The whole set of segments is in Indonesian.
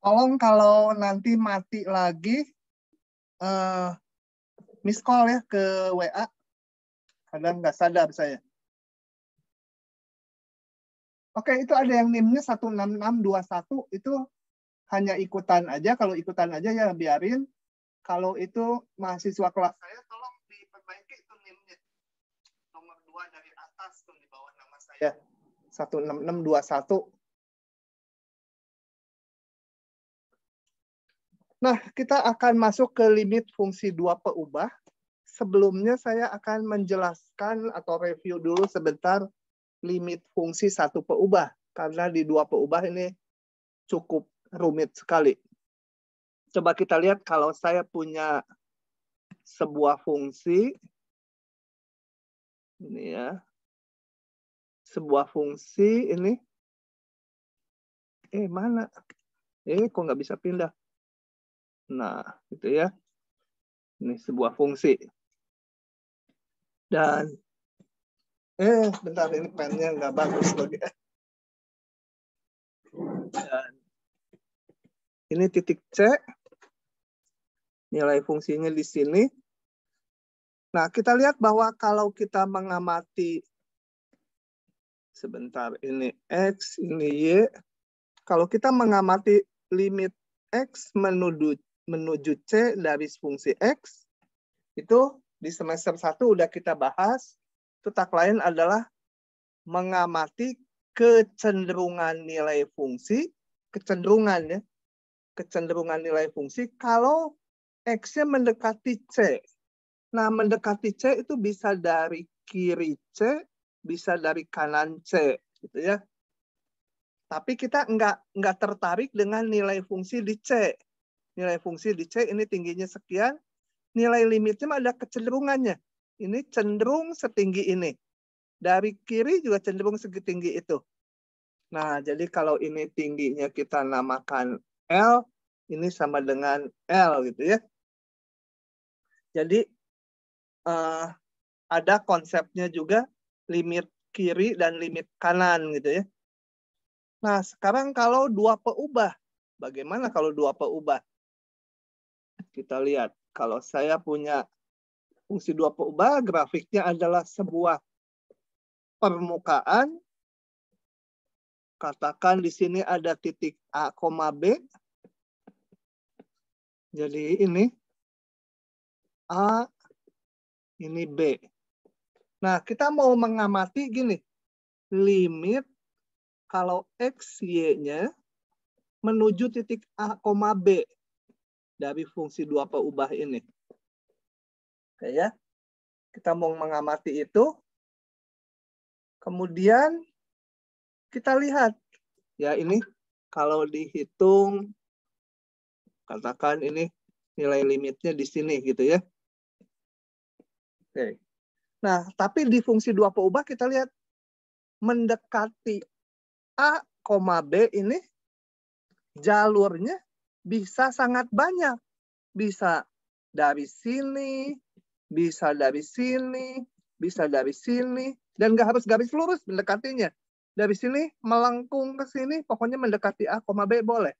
Tolong kalau nanti mati lagi, uh, miss call ya ke WA. Kadang nggak sadar saya. Oke, itu ada yang NIM-nya 16621 itu hanya ikutan aja. Kalau ikutan aja ya biarin. Kalau itu mahasiswa kelas saya, tolong diperbaiki itu NIM-nya. Nomor 2 dari atas tuh di bawah nama saya. 16621. Nah, kita akan masuk ke limit fungsi dua peubah. Sebelumnya saya akan menjelaskan atau review dulu sebentar limit fungsi satu peubah. Karena di dua peubah ini cukup rumit sekali. Coba kita lihat kalau saya punya sebuah fungsi. Ini ya. Sebuah fungsi ini. Eh, mana? Eh, kok nggak bisa pindah? Nah, gitu ya. Ini sebuah fungsi. Dan eh bentar ini pennya nggak bagus lagi. Dan ini titik C. Nilai fungsinya di sini. Nah, kita lihat bahwa kalau kita mengamati sebentar ini X, ini Y. Kalau kita mengamati limit X menuju menuju C dari fungsi X, itu di semester 1 udah kita bahas. Itu tak lain adalah mengamati kecenderungan nilai fungsi, kecenderungan ya, kecenderungan nilai fungsi kalau X-nya mendekati C. Nah, mendekati C itu bisa dari kiri C, bisa dari kanan C, gitu ya. Tapi kita nggak nggak tertarik dengan nilai fungsi di C nilai fungsi di C ini tingginya sekian, nilai limitnya ada kecenderungannya. Ini cenderung setinggi ini. Dari kiri juga cenderung setinggi itu. Nah, jadi kalau ini tingginya kita namakan L, ini sama dengan L gitu ya. Jadi uh, ada konsepnya juga limit kiri dan limit kanan gitu ya. Nah, sekarang kalau dua peubah, bagaimana kalau dua peubah? Kita lihat, kalau saya punya fungsi dua peubah, grafiknya adalah sebuah permukaan. Katakan di sini ada titik A, B. Jadi ini A, ini B. Nah, kita mau mengamati gini. Limit kalau X, Y-nya menuju titik A, B dari fungsi dua peubah ini. Oke ya. Kita mau mengamati itu. Kemudian kita lihat ya ini kalau dihitung katakan ini nilai limitnya di sini gitu ya. Oke. Nah, tapi di fungsi dua peubah kita lihat mendekati A, B ini jalurnya bisa sangat banyak. Bisa dari sini, bisa dari sini, bisa dari sini, dan nggak harus garis lurus mendekatinya. Dari sini melengkung ke sini, pokoknya mendekati A, B boleh.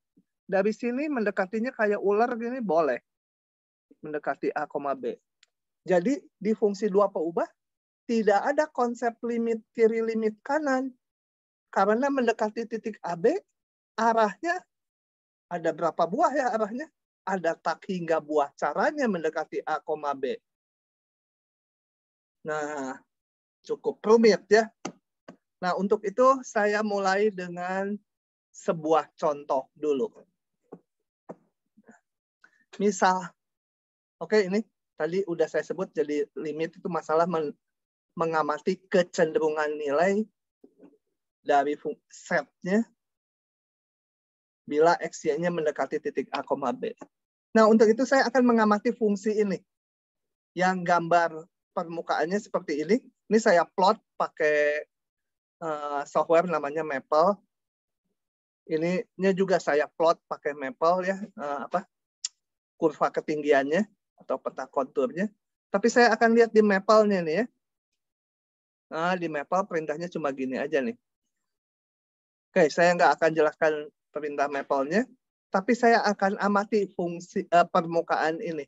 Dari sini mendekatinya kayak ular gini boleh. Mendekati A, B. Jadi di fungsi dua peubah tidak ada konsep limit kiri limit kanan. Karena mendekati titik AB, arahnya ada berapa buah ya arahnya? Ada tak hingga buah caranya mendekati A, B. Nah, cukup rumit ya. Nah, untuk itu saya mulai dengan sebuah contoh dulu. Misal, oke okay, ini tadi udah saya sebut jadi limit itu masalah men mengamati kecenderungan nilai dari setnya bila x y-nya mendekati titik A, B. Nah, untuk itu saya akan mengamati fungsi ini. Yang gambar permukaannya seperti ini. Ini saya plot pakai uh, software namanya Maple. Ini juga saya plot pakai Maple ya, uh, apa kurva ketinggiannya atau peta konturnya. Tapi saya akan lihat di Maple-nya nih ya. Nah, di Maple perintahnya cuma gini aja nih. Oke, saya nggak akan jelaskan perintah Maple-nya. Tapi saya akan amati fungsi uh, permukaan ini.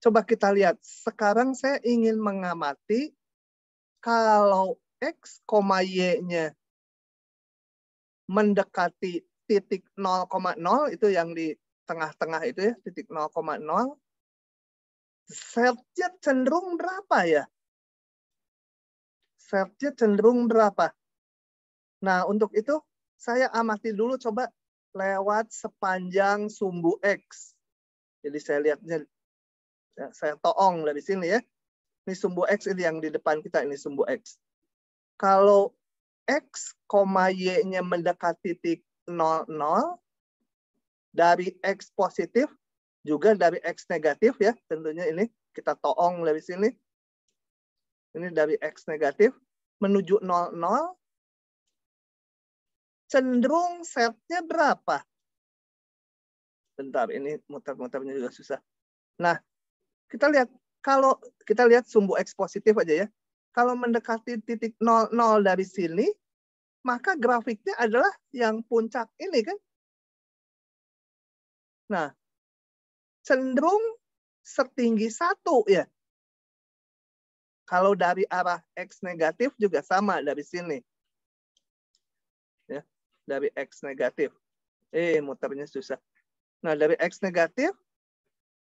Coba kita lihat. Sekarang saya ingin mengamati kalau X, Y-nya mendekati titik 0,0 itu yang di tengah-tengah itu ya, titik 0,0. Setnya cenderung berapa ya? Setnya cenderung berapa? Nah, untuk itu saya amati dulu coba lewat sepanjang sumbu X. Jadi saya lihatnya, ya, saya toong dari sini ya. Ini sumbu X ini yang di depan kita, ini sumbu X. Kalau X, Y-nya mendekati titik 0, 0, dari X positif, juga dari X negatif ya, tentunya ini kita toong dari sini. Ini dari X negatif menuju 0, 0, cenderung setnya berapa? Bentar, ini muter-muternya juga susah. Nah, kita lihat kalau kita lihat sumbu X positif aja ya. Kalau mendekati titik 00 dari sini, maka grafiknya adalah yang puncak ini kan. Nah, cenderung setinggi satu ya. Kalau dari arah X negatif juga sama dari sini dari X negatif. Eh, muternya susah. Nah, dari X negatif,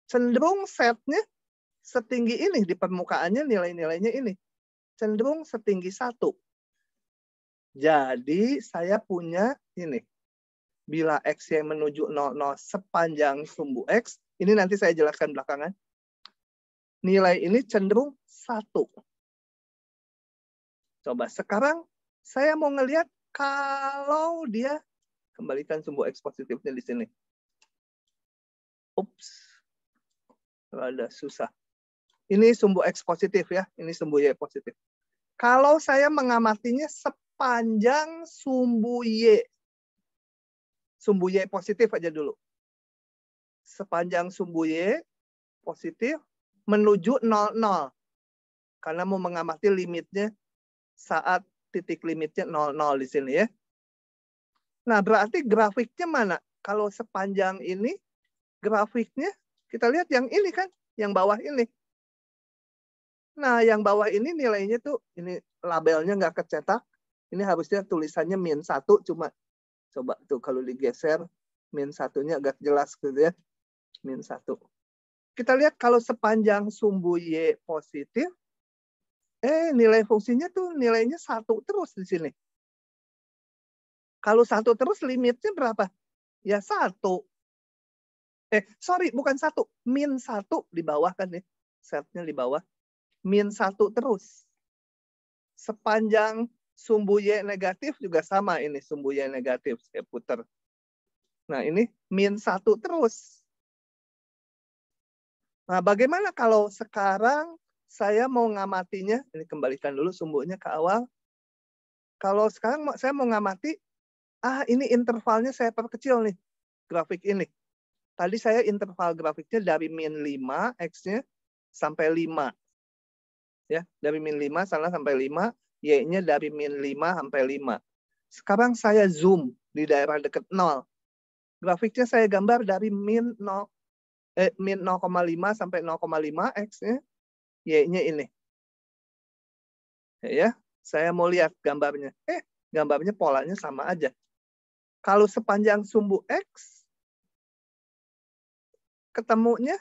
cenderung setnya setinggi ini di permukaannya nilai-nilainya ini. Cenderung setinggi satu. Jadi saya punya ini. Bila X yang menuju 00 sepanjang sumbu X, ini nanti saya jelaskan belakangan. Nilai ini cenderung satu. Coba sekarang saya mau ngelihat kalau dia kembalikan sumbu X positifnya di sini. Ups. Rada susah. Ini sumbu X positif ya. Ini sumbu Y positif. Kalau saya mengamatinya sepanjang sumbu Y. Sumbu Y positif aja dulu. Sepanjang sumbu Y positif menuju 00. Karena mau mengamati limitnya saat titik limitnya 00 di sini ya. Nah, berarti grafiknya mana? Kalau sepanjang ini, grafiknya kita lihat yang ini kan, yang bawah ini. Nah, yang bawah ini nilainya tuh, ini labelnya nggak kecetak. Ini harusnya tulisannya min satu, cuma coba tuh kalau digeser, min satunya agak jelas gitu ya. Min satu. Kita lihat kalau sepanjang sumbu Y positif, Eh, nilai fungsinya tuh nilainya satu terus di sini. Kalau satu terus limitnya berapa? Ya satu. Eh, sorry, bukan satu. Min satu di bawah kan ya. Setnya di bawah. Min satu terus. Sepanjang sumbu Y negatif juga sama ini. Sumbu Y negatif. Saya putar. Nah, ini min satu terus. Nah, bagaimana kalau sekarang saya mau ngamatinya, ini kembalikan dulu sumbunya ke awal. Kalau sekarang saya mau ngamati, ah ini intervalnya saya perkecil nih, grafik ini. Tadi saya interval grafiknya dari min 5, X-nya sampai 5. Ya, dari min 5 sana sampai 5, Y-nya dari min 5 sampai 5. Sekarang saya zoom di daerah dekat 0. Grafiknya saya gambar dari min 0, eh, min 0,5 sampai 0,5 X-nya Y-nya ini. Ya, saya mau lihat gambarnya. Eh, gambarnya polanya sama aja. Kalau sepanjang sumbu X, ketemunya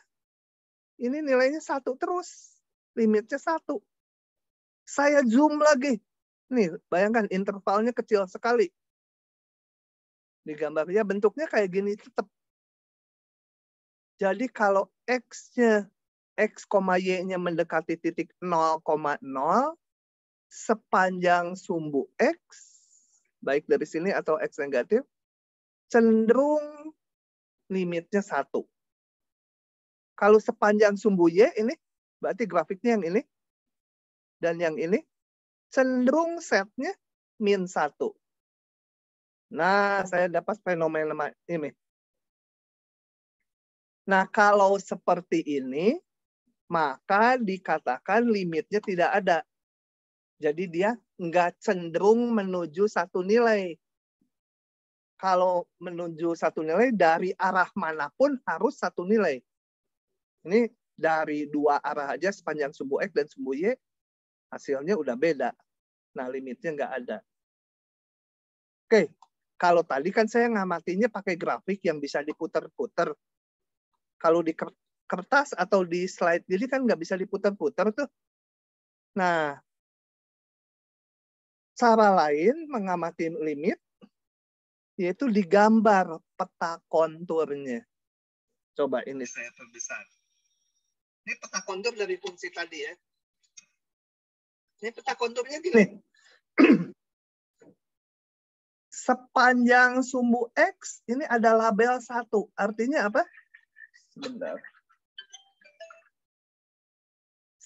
ini nilainya satu terus. Limitnya satu. Saya zoom lagi. Nih, bayangkan intervalnya kecil sekali. Di gambarnya bentuknya kayak gini tetap. Jadi kalau X-nya X, Y-nya mendekati titik 0,0 sepanjang sumbu X, baik dari sini atau X negatif, cenderung limitnya satu. Kalau sepanjang sumbu Y ini, berarti grafiknya yang ini, dan yang ini, cenderung setnya min satu. Nah, saya dapat fenomena ini. Nah, kalau seperti ini, maka dikatakan limitnya tidak ada. Jadi dia nggak cenderung menuju satu nilai. kalau menuju satu nilai dari arah mana pun harus satu nilai. Ini dari dua arah aja sepanjang sumbu X dan sumbu Y hasilnya udah beda. Nah, limitnya nggak ada. Oke, kalau tadi kan saya ngamatinya pakai grafik yang bisa diputar-putar. Kalau di kertas atau di slide jadi kan nggak bisa diputar-putar tuh. Nah, cara lain mengamati limit yaitu digambar peta konturnya. Coba ini saya perbesar. Ini peta kontur dari fungsi tadi ya. Ini peta konturnya gini. Sepanjang sumbu X ini ada label satu. Artinya apa? Sebentar.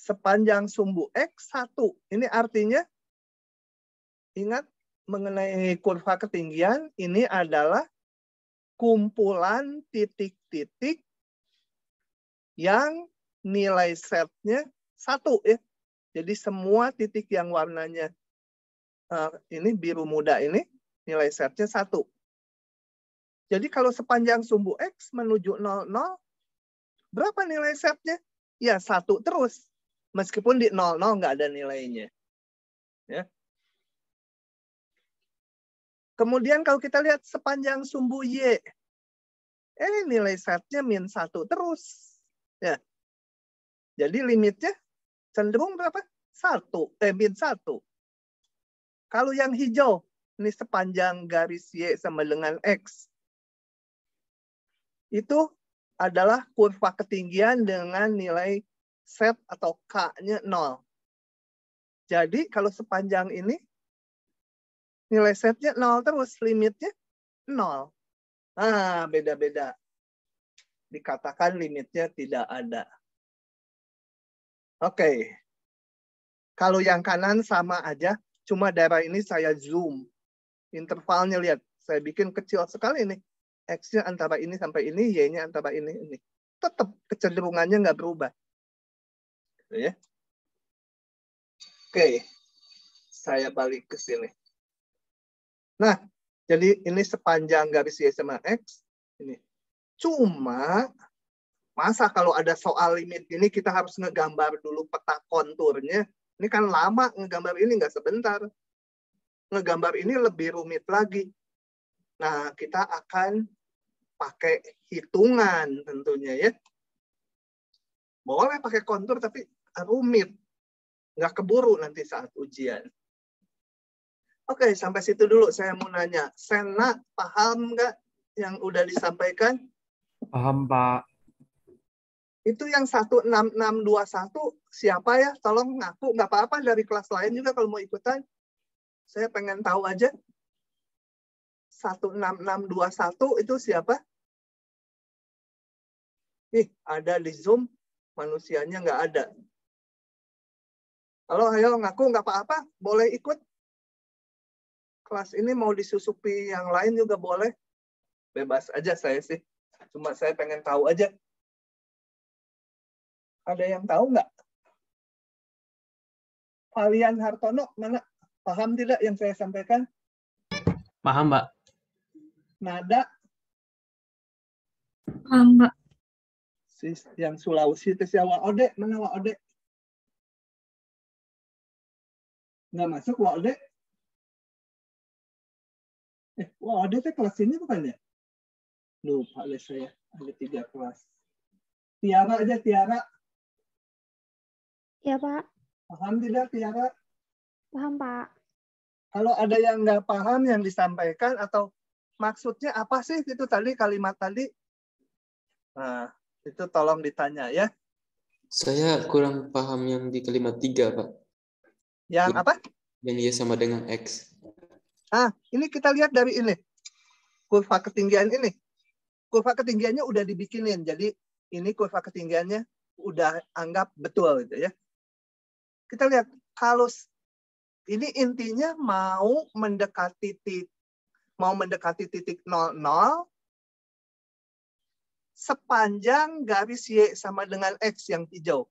Sepanjang sumbu X satu. Ini artinya ingat mengenai kurva ketinggian ini adalah kumpulan titik-titik yang nilai setnya satu ya. Jadi semua titik yang warnanya uh, ini biru muda ini nilai setnya satu. Jadi kalau sepanjang sumbu X menuju 00, berapa nilai setnya? Ya satu terus. Meskipun di 00 nggak ada nilainya. Ya. Kemudian kalau kita lihat sepanjang sumbu Y, eh nilai setnya min satu terus. Ya. Jadi limitnya cenderung berapa? Satu, eh min satu. Kalau yang hijau, ini sepanjang garis Y sama dengan X. Itu adalah kurva ketinggian dengan nilai set atau K-nya 0. Jadi kalau sepanjang ini, nilai setnya 0 terus, limitnya 0. Ah, beda-beda. Dikatakan limitnya tidak ada. Oke. Okay. Kalau yang kanan sama aja, cuma daerah ini saya zoom. Intervalnya lihat, saya bikin kecil sekali ini. X-nya antara ini sampai ini, Y-nya antara ini ini. Tetap kecenderungannya nggak berubah. Gitu ya. Oke, saya balik ke sini. Nah, jadi ini sepanjang garis Y sama X. Ini. Cuma Masa kalau ada soal limit ini kita harus ngegambar dulu peta konturnya. Ini kan lama ngegambar ini nggak sebentar. Ngegambar ini lebih rumit lagi. Nah, kita akan pakai hitungan tentunya ya. Boleh pakai kontur tapi rumit. Nggak keburu nanti saat ujian. Oke, sampai situ dulu saya mau nanya. Sena, paham nggak yang udah disampaikan? Paham, Pak. Itu yang 16621 siapa ya? Tolong ngaku. Nggak apa-apa dari kelas lain juga kalau mau ikutan. Saya pengen tahu aja. 16621 itu siapa? Ih, ada di Zoom. Manusianya nggak ada. Halo, ayo ngaku nggak apa-apa. Boleh ikut. Kelas ini mau disusupi yang lain juga boleh. Bebas aja saya sih. Cuma saya pengen tahu aja ada yang tahu nggak? Valian Hartono, mana? Paham tidak yang saya sampaikan? Paham, Mbak. Nada? Paham, Mbak. Yang Sulawesi itu siapa? Ode, mana Wak Ode? Nggak masuk Wak Ode? Eh, Ode itu kelas ini bukan ya? Lupa deh saya. Ada tiga kelas. Tiara aja, Tiara. Ya, Pak. Paham tidak, Tiara? Paham, Pak. Kalau ada yang nggak paham yang disampaikan atau maksudnya apa sih itu tadi kalimat tadi? Nah, itu tolong ditanya ya. Saya kurang paham yang di kalimat tiga, Pak. Yang apa? Yang Y sama dengan X. Ah, ini kita lihat dari ini. Kurva ketinggian ini. Kurva ketinggiannya udah dibikinin. Jadi ini kurva ketinggiannya udah anggap betul gitu ya kita lihat kalau ini intinya mau mendekati titik mau mendekati titik 00 sepanjang garis Y sama dengan X yang hijau.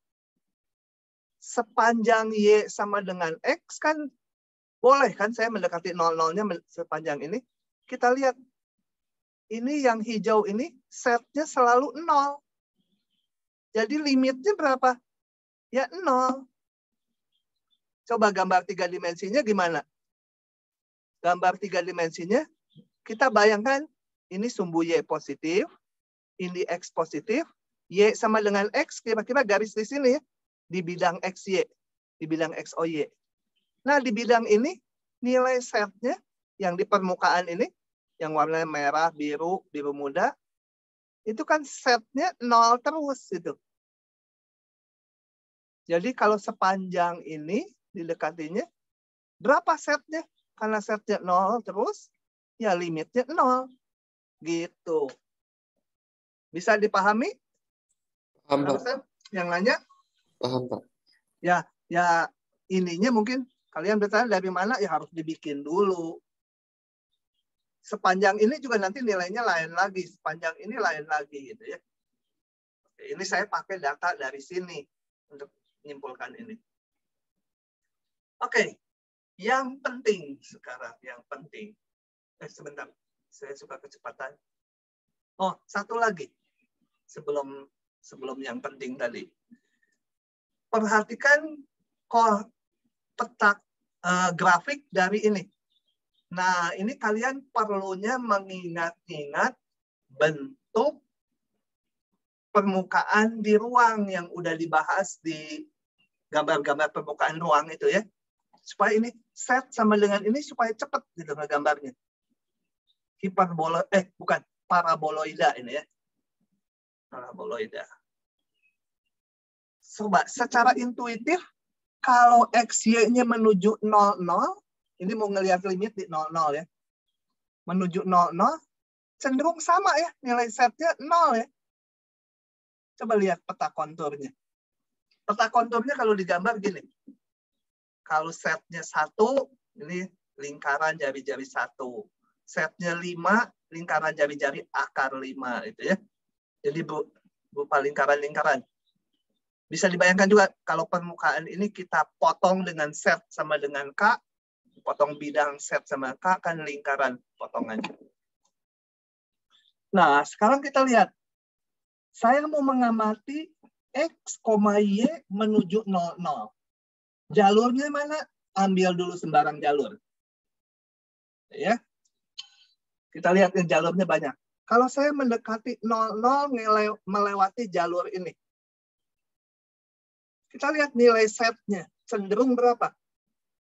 Sepanjang Y sama dengan X kan boleh kan saya mendekati 00-nya sepanjang ini. Kita lihat ini yang hijau ini setnya selalu nol. Jadi limitnya berapa? Ya nol. Coba gambar tiga dimensinya gimana? Gambar tiga dimensinya, kita bayangkan ini sumbu Y positif, ini X positif, Y sama dengan X, kira-kira garis di sini ya, di bidang XY, di bidang XOY. Nah, di bidang ini, nilai setnya yang di permukaan ini, yang warnanya merah, biru, biru muda, itu kan setnya nol terus itu. Jadi kalau sepanjang ini didekatinya, berapa setnya? Karena setnya nol terus, ya limitnya nol. Gitu. Bisa dipahami? Paham. Yang lainnya? Paham, Pak. Ya, ya ininya mungkin kalian bertanya dari mana ya harus dibikin dulu. Sepanjang ini juga nanti nilainya lain lagi, sepanjang ini lain lagi gitu ya. Ini saya pakai data dari sini untuk menyimpulkan ini. Oke, yang penting sekarang, yang penting. Eh, sebentar, saya suka kecepatan. Oh, satu lagi sebelum sebelum yang penting tadi. Perhatikan kok petak uh, grafik dari ini. Nah, ini kalian perlunya mengingat-ingat bentuk permukaan di ruang yang udah dibahas di gambar-gambar permukaan ruang itu ya. Supaya ini set sama dengan ini supaya cepat gitu gambarnya. Hiperbola, eh bukan, paraboloida ini ya. Paraboloida. Coba secara intuitif, kalau XY-nya menuju 00, ini mau ngelihat limit di 00 ya. Menuju 00, cenderung sama ya, nilai setnya 0 ya. Coba lihat peta konturnya. Peta konturnya kalau digambar gini. Kalau setnya satu, ini lingkaran jari-jari satu. Setnya lima, lingkaran jari-jari akar lima. Itu ya. Jadi berupa lingkaran-lingkaran. Bisa dibayangkan juga kalau permukaan ini kita potong dengan set sama dengan K, potong bidang set sama K kan lingkaran potongannya. Nah, sekarang kita lihat. Saya mau mengamati X, Y menuju 00. Jalurnya mana? Ambil dulu sembarang jalur. Ya. Kita lihat jalurnya banyak. Kalau saya mendekati 00 melewati jalur ini. Kita lihat nilai setnya. Cenderung berapa?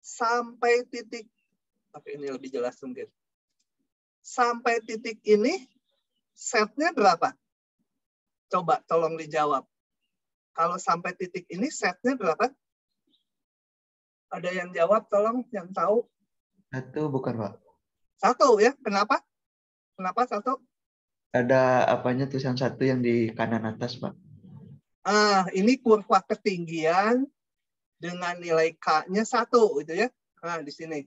Sampai titik. Tapi ini lebih jelas mungkin. Sampai titik ini, setnya berapa? Coba tolong dijawab. Kalau sampai titik ini setnya berapa? Ada yang jawab tolong yang tahu? Satu bukan Pak. Satu ya. Kenapa? Kenapa satu? Ada apanya tulisan satu yang di kanan atas Pak. Ah, ini kurva ketinggian dengan nilai K-nya satu gitu ya. Nah, di sini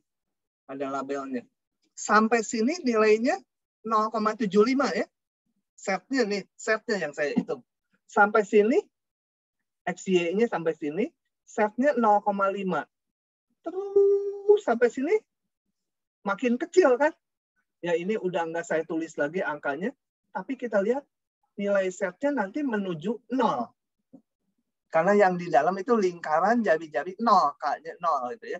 ada labelnya. Sampai sini nilainya 0,75 ya setnya nih, setnya yang saya hitung. Sampai sini, XY-nya sampai sini, setnya 0,5. Terus sampai sini, makin kecil kan? Ya ini udah nggak saya tulis lagi angkanya, tapi kita lihat nilai setnya nanti menuju 0. Karena yang di dalam itu lingkaran jari-jari 0, kayaknya 0 gitu ya.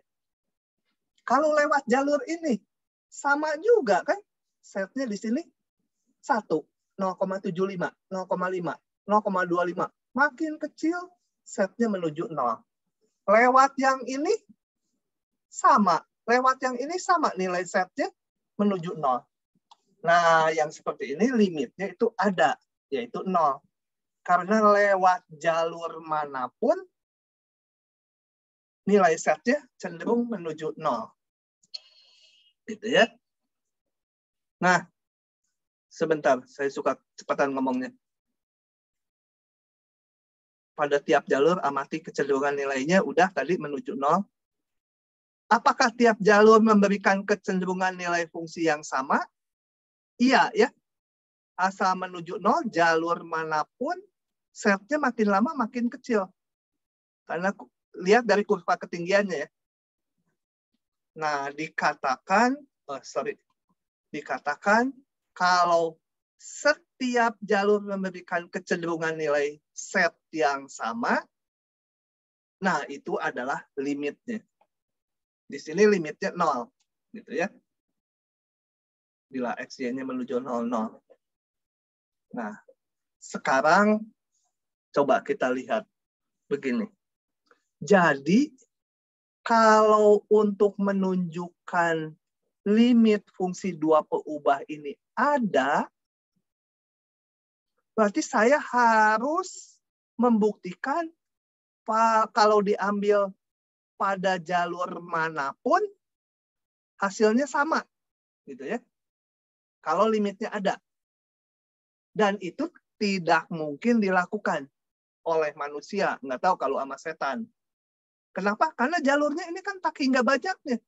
Kalau lewat jalur ini, sama juga kan? Setnya di sini satu 0,75, 0,5, 0,25. Makin kecil, setnya menuju 0. Lewat yang ini, sama. Lewat yang ini sama nilai setnya menuju 0. Nah, yang seperti ini limitnya itu ada, yaitu 0. Karena lewat jalur mana pun, nilai setnya cenderung menuju 0. Gitu ya. Nah, Sebentar, saya suka cepatan ngomongnya. Pada tiap jalur amati kecenderungan nilainya udah tadi menuju nol. Apakah tiap jalur memberikan kecenderungan nilai fungsi yang sama? Iya ya. Asal menuju nol, jalur mana pun setnya makin lama makin kecil. Karena lihat dari kurva ketinggiannya ya. Nah, dikatakan, oh sorry, dikatakan kalau setiap jalur memberikan kecenderungan nilai set yang sama. Nah, itu adalah limitnya. Di sini limitnya 0. Gitu ya. Bila x, y-nya menuju 0, 0. Nah, sekarang coba kita lihat. Begini. Jadi, kalau untuk menunjukkan limit fungsi dua peubah ini ada, berarti saya harus membuktikan kalau diambil pada jalur mana pun hasilnya sama gitu ya. Kalau limitnya ada. Dan itu tidak mungkin dilakukan oleh manusia nggak tahu kalau sama setan kenapa karena jalurnya ini kan tak hingga banyaknya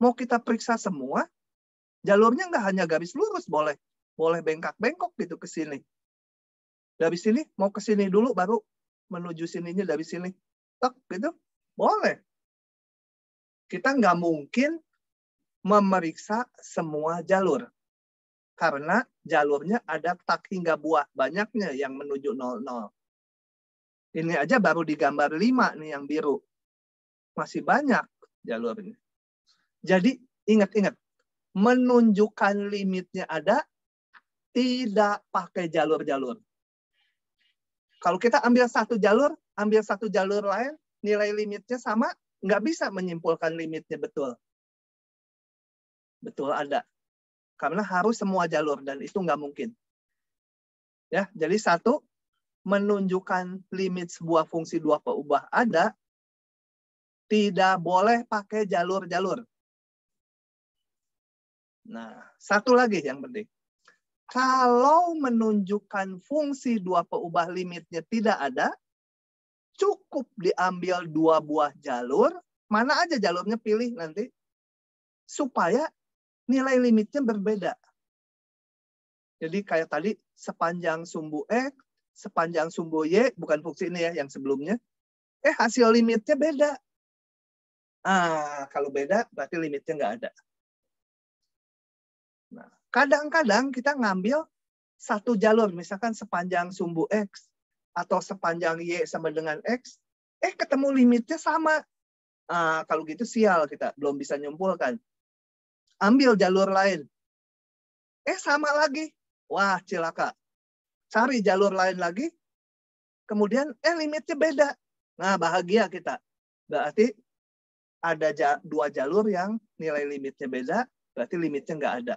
mau kita periksa semua jalurnya nggak hanya garis lurus boleh boleh bengkak-bengkok gitu ke sini dari sini mau ke sini dulu baru menuju sininya dari sini. Tek gitu. Boleh. Kita nggak mungkin memeriksa semua jalur. Karena jalurnya ada tak hingga buah. Banyaknya yang menuju 00. Ini aja baru digambar 5 nih yang biru. Masih banyak jalurnya. Jadi ingat-ingat. Menunjukkan limitnya ada, tidak pakai jalur-jalur. Kalau kita ambil satu jalur, ambil satu jalur lain, nilai limitnya sama, nggak bisa menyimpulkan limitnya betul. Betul ada. Karena harus semua jalur dan itu nggak mungkin. Ya, jadi satu menunjukkan limit sebuah fungsi dua peubah ada tidak boleh pakai jalur-jalur. Nah, satu lagi yang penting kalau menunjukkan fungsi dua peubah limitnya tidak ada, cukup diambil dua buah jalur, mana aja jalurnya pilih nanti, supaya nilai limitnya berbeda. Jadi kayak tadi, sepanjang sumbu X, sepanjang sumbu Y, bukan fungsi ini ya, yang sebelumnya, eh hasil limitnya beda. Ah, kalau beda berarti limitnya nggak ada. Nah, kadang-kadang kita ngambil satu jalur, misalkan sepanjang sumbu X atau sepanjang Y sama dengan X, eh ketemu limitnya sama. Nah, kalau gitu sial kita belum bisa nyimpulkan. Ambil jalur lain. Eh sama lagi. Wah cilaka. Cari jalur lain lagi. Kemudian eh limitnya beda. Nah bahagia kita. Berarti ada dua jalur yang nilai limitnya beda. Berarti limitnya nggak ada.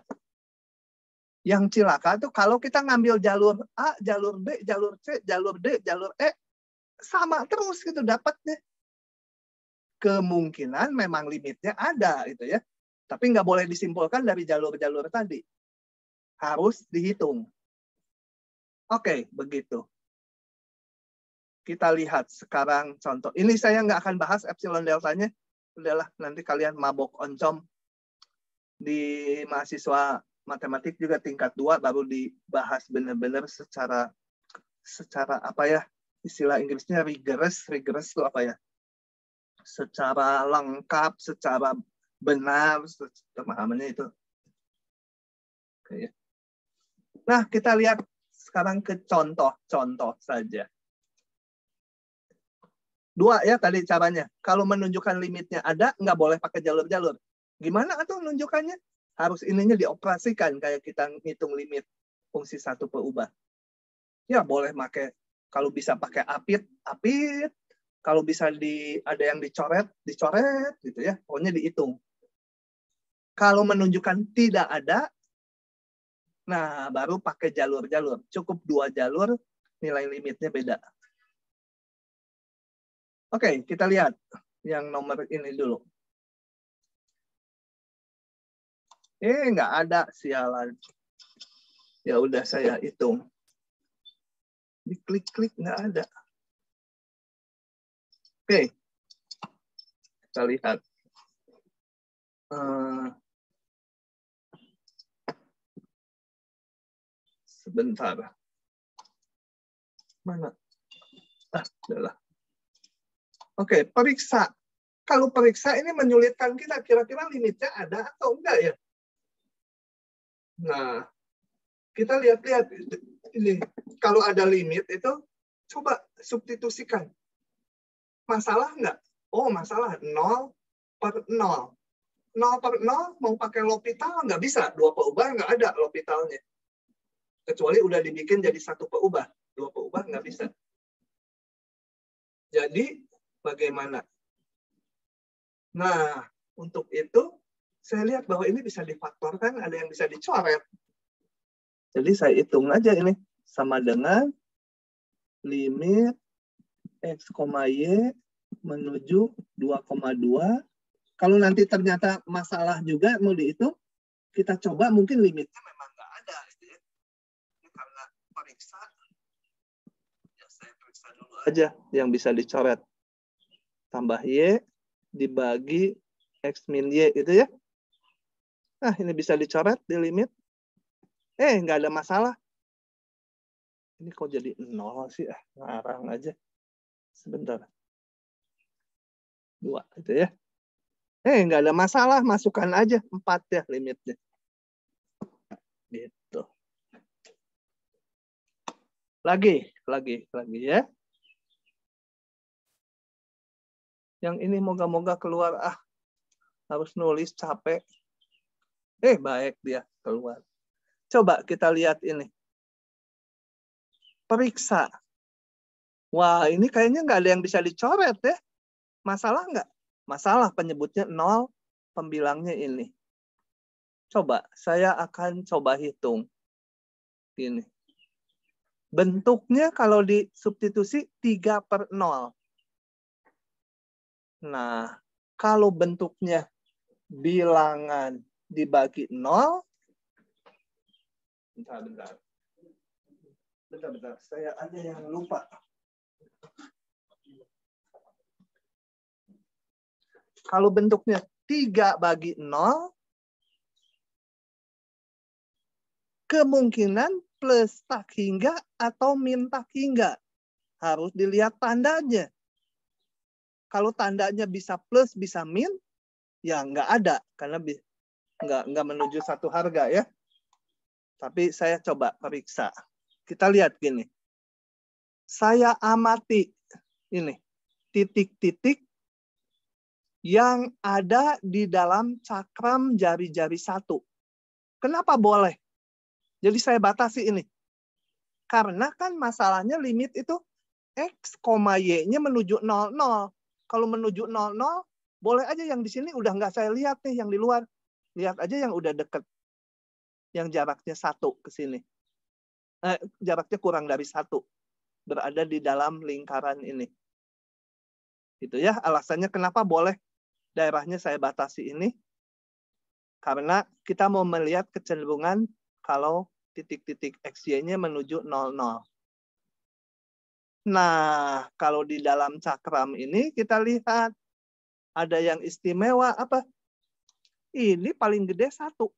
Yang cilaka tuh kalau kita ngambil jalur A, jalur B, jalur C, jalur D, jalur E, sama terus gitu dapatnya. Kemungkinan memang limitnya ada gitu ya. Tapi nggak boleh disimpulkan dari jalur-jalur tadi. Harus dihitung. Oke, begitu. Kita lihat sekarang contoh. Ini saya nggak akan bahas epsilon deltanya. Udahlah, nanti kalian mabok oncom di mahasiswa matematik juga tingkat dua baru dibahas benar-benar secara secara apa ya istilah Inggrisnya rigorous rigorous itu apa ya secara lengkap secara benar pemahamannya itu Oke. nah kita lihat sekarang ke contoh-contoh saja dua ya tadi caranya kalau menunjukkan limitnya ada nggak boleh pakai jalur-jalur gimana atau menunjukkannya harus ininya dioperasikan kayak kita ngitung limit fungsi satu peubah. Ya boleh pakai kalau bisa pakai apit, apit. Kalau bisa di ada yang dicoret, dicoret gitu ya. Pokoknya dihitung. Kalau menunjukkan tidak ada, nah baru pakai jalur-jalur. Cukup dua jalur, nilai limitnya beda. Oke, kita lihat yang nomor ini dulu. Eh, nggak ada sialan. Ya udah saya hitung. Diklik-klik nggak ada. Oke. Kita lihat. Uh, sebentar. Mana? Ah, adalah. Oke, periksa. Kalau periksa ini menyulitkan kita, kira-kira limitnya ada atau enggak ya? Nah, kita lihat-lihat ini kalau ada limit itu coba substitusikan. Masalah nggak? Oh, masalah 0 per 0. 0 per 0 mau pakai L'Hopital nggak bisa. Dua peubah nggak ada L'Hopitalnya. Kecuali udah dibikin jadi satu peubah. Dua peubah nggak bisa. Jadi bagaimana? Nah, untuk itu saya lihat bahwa ini bisa difaktorkan, ada yang bisa dicoret. Jadi saya hitung aja ini sama dengan limit x, y menuju 2,2. Kalau nanti ternyata masalah juga mau dihitung, kita coba mungkin limitnya memang nggak ada. Gitu ya. Ini karena periksa, ya saya periksa dulu aja yang bisa dicoret. Tambah y dibagi x min y itu ya. Nah, ini bisa dicoret di limit. Eh, nggak ada masalah. Ini kok jadi nol sih? Ah, ngarang aja. Sebentar. Dua, itu ya. Eh, nggak ada masalah. Masukkan aja. Empat ya limitnya. Gitu. Lagi, lagi, lagi ya. Yang ini moga-moga keluar. Ah, harus nulis capek. Eh, baik dia keluar. Coba kita lihat ini periksa. Wah, ini kayaknya nggak ada yang bisa dicoret ya. Masalah nggak? Masalah penyebutnya nol, pembilangnya ini. Coba, saya akan coba hitung. Gini. Bentuknya kalau di substitusi 3 per 0. Nah, kalau bentuknya bilangan dibagi 0, bentar, bentar. Bentar-bentar, saya ada yang lupa. Kalau bentuknya 3 bagi 0, kemungkinan plus tak hingga atau min tak hingga. Harus dilihat tandanya. Kalau tandanya bisa plus, bisa min, ya nggak ada. Karena nggak, nggak menuju satu harga ya. Tapi saya coba periksa kita lihat gini. Saya amati ini titik-titik yang ada di dalam cakram jari-jari satu. Kenapa boleh? Jadi saya batasi ini. Karena kan masalahnya limit itu X, Y-nya menuju 00. Kalau menuju 00, boleh aja yang di sini udah nggak saya lihat nih yang di luar. Lihat aja yang udah deket. Yang jaraknya satu ke sini eh, jaraknya kurang dari satu berada di dalam lingkaran ini. Itu ya alasannya kenapa boleh daerahnya saya batasi ini karena kita mau melihat kecenderungan kalau titik-titik XY-nya menuju 00. Nah, kalau di dalam cakram ini kita lihat ada yang istimewa apa? Ini paling gede satu.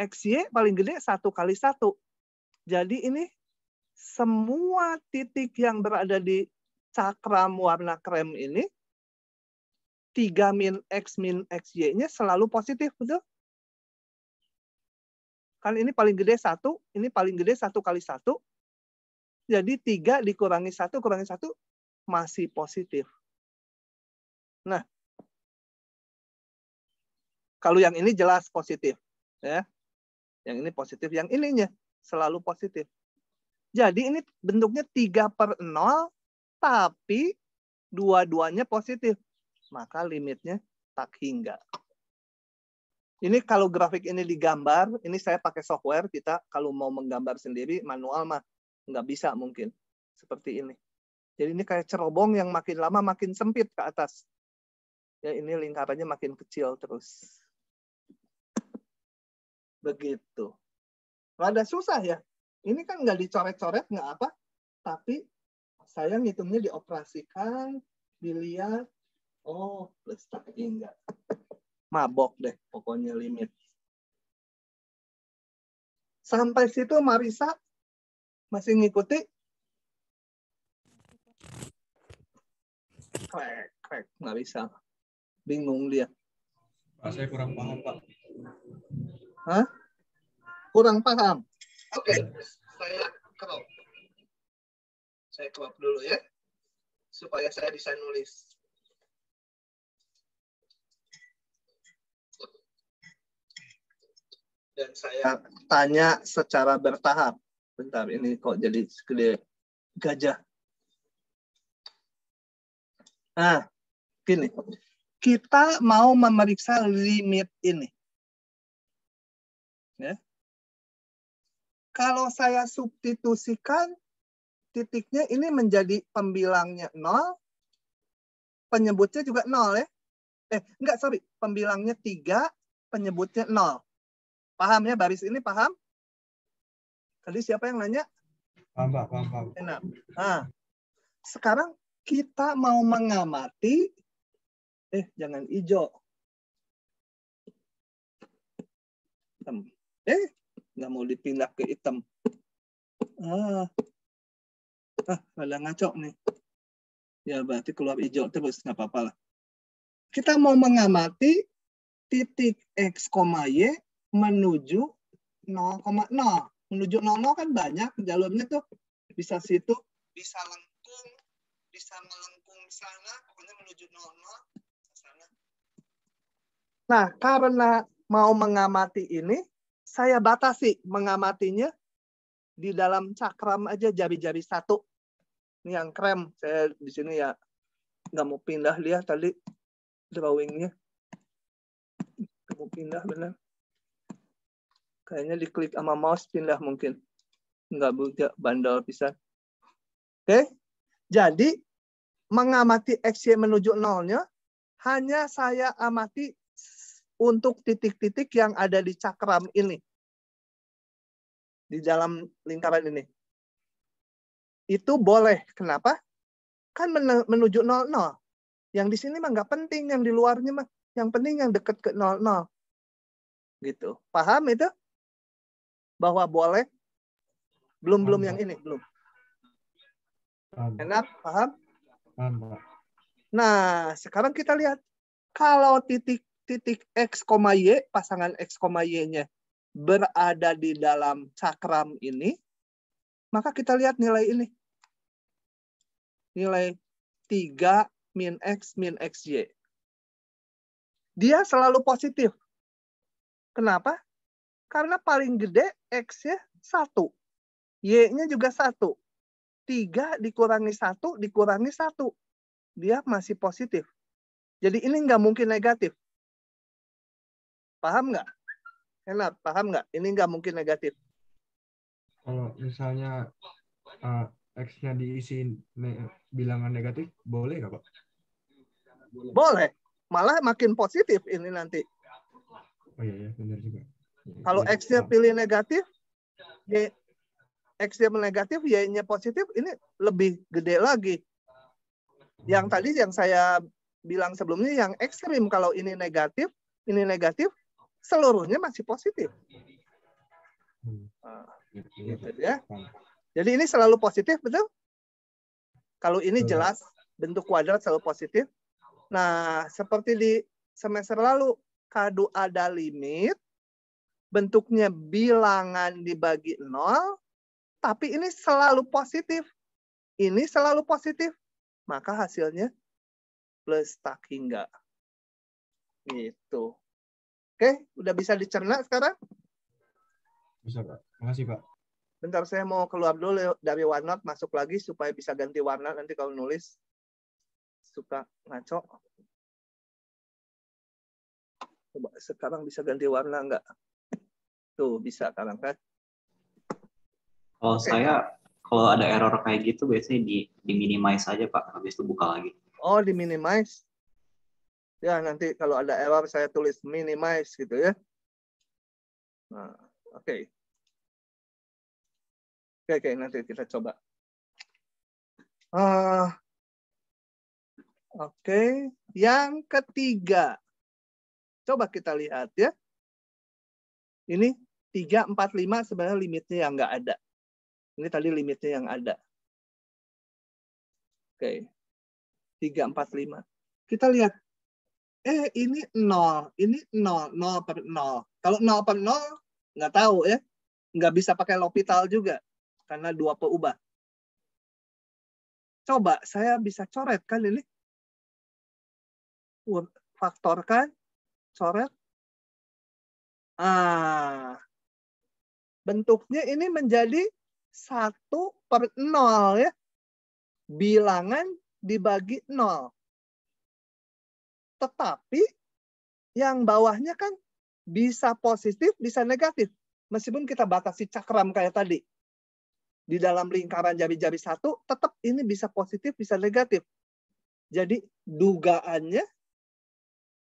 XY paling gede satu kali satu. Jadi ini semua titik yang berada di cakram warna krem ini 3 min X min XY-nya selalu positif, betul? Kan ini paling gede satu, ini paling gede satu kali satu. Jadi tiga dikurangi satu, kurangi satu, masih positif. Nah, kalau yang ini jelas positif. ya Yang ini positif, yang ininya selalu positif. Jadi ini bentuknya 3 per 0, tapi dua-duanya positif. Maka limitnya tak hingga. Ini kalau grafik ini digambar, ini saya pakai software, kita kalau mau menggambar sendiri, manual mah nggak bisa mungkin. Seperti ini. Jadi ini kayak cerobong yang makin lama makin sempit ke atas. Ya ini lingkarannya makin kecil terus. Begitu. Rada susah ya. Ini kan nggak dicoret-coret, nggak apa. Tapi saya ngitungnya dioperasikan, dilihat, oh plus tapi enggak. Mabok deh pokoknya limit. Sampai situ Marisa masih ngikuti? Krek, krek, Marisa. Bingung dia. Pak, saya kurang paham, Pak. Hah? Kurang paham. Oke, saya crop. Saya crop dulu ya. Supaya saya bisa nulis. Dan saya tanya secara bertahap. Bentar, ini kok jadi segede gajah. Nah, gini. Kita mau memeriksa limit ini. Ya. Kalau saya substitusikan titiknya ini menjadi pembilangnya 0, penyebutnya juga 0 ya. Eh, enggak, sorry. Pembilangnya 3, penyebutnya 0. Paham ya baris ini, paham? Tadi siapa yang nanya? Paham. Paham, paham. Enak. Nah, sekarang kita mau mengamati, eh jangan hijau. Hitam. Eh, nggak mau dipindah ke hitam. Ah, ah ada ngaco nih. Ya berarti keluar hijau terus nggak apa-apa lah. Kita mau mengamati titik x, y menuju 0,0. Menuju 00 kan banyak jalurnya tuh. Bisa situ, bisa lengkung, bisa melengkung sana, pokoknya menuju 00 ke sana. Nah, karena mau mengamati ini, saya batasi mengamatinya di dalam cakram aja jari-jari satu. Ini yang krem. Saya di sini ya nggak mau pindah lihat tadi drawingnya. Nggak mau pindah benar. Kayaknya diklik sama mouse pindah mungkin. Nggak buka bandel bisa. Oke. Jadi mengamati XY menuju nolnya hanya saya amati untuk titik-titik yang ada di cakram ini. Di dalam lingkaran ini. Itu boleh. Kenapa? Kan menuju 00. Yang di sini mah nggak penting, yang di luarnya mah. Yang penting yang dekat ke 00. Gitu. Paham itu? Bahwa boleh? Belum belum yang ini, belum. Enak, paham? Nah, sekarang kita lihat kalau titik titik x, y pasangan x, y-nya berada di dalam cakram ini, maka kita lihat nilai ini. Nilai 3 min x min xy. Dia selalu positif. Kenapa? Karena paling gede x-nya 1. Y-nya juga 1. 3 dikurangi 1 dikurangi 1. Dia masih positif. Jadi ini nggak mungkin negatif. Paham nggak? Enak, paham nggak? Ini nggak mungkin negatif. Kalau misalnya uh, X-nya diisi ne- bilangan negatif, boleh nggak, Pak? Boleh. Malah makin positif ini nanti. Oh iya, iya benar juga. Kalau Jadi, X-nya pilih negatif, Y, X-nya negatif, Y-nya positif, ini lebih gede lagi. Yang tadi yang saya bilang sebelumnya yang ekstrim, kalau ini negatif, ini negatif, seluruhnya masih positif. Hmm. Nah, Iya, gitu Pak. ya. Paham. Jadi ini selalu positif, betul? Kalau ini Betul. jelas bentuk kuadrat selalu positif. Nah, seperti di semester lalu, kado ada limit, bentuknya bilangan dibagi nol, tapi ini selalu positif. Ini selalu positif. Maka hasilnya plus tak hingga. Gitu. Oke, udah bisa dicerna sekarang? Bisa, Pak. Makasih, Pak. Bentar saya mau keluar dulu dari OneNote, masuk lagi supaya bisa ganti warna nanti kalau nulis. Suka ngaco. Coba sekarang bisa ganti warna enggak? Tuh, bisa sekarang kan? Kalau saya kalau ada error kayak gitu biasanya di di minimize aja Pak, habis itu buka lagi. Oh, di minimize. Ya, nanti kalau ada error saya tulis minimize gitu ya. Nah, oke. Oke, oke, nanti kita coba. Ah, oke, yang ketiga. Coba kita lihat ya. Ini 3, 4, 5 sebenarnya limitnya yang nggak ada. Ini tadi limitnya yang ada. Oke. 3, 4, 5. Kita lihat. Eh, ini 0. Ini 0. 0 per 0. Kalau 0 per 0, nggak tahu ya. Nggak bisa pakai L'Hopital juga. Karena dua peubah. Coba saya bisa coret kan ini. Faktorkan. Coret. Ah. Bentuknya ini menjadi satu per nol ya. Bilangan dibagi nol. Tetapi yang bawahnya kan bisa positif, bisa negatif. Meskipun kita batasi cakram kayak tadi. Di dalam lingkaran jari-jari satu, tetap ini bisa positif, bisa negatif. Jadi dugaannya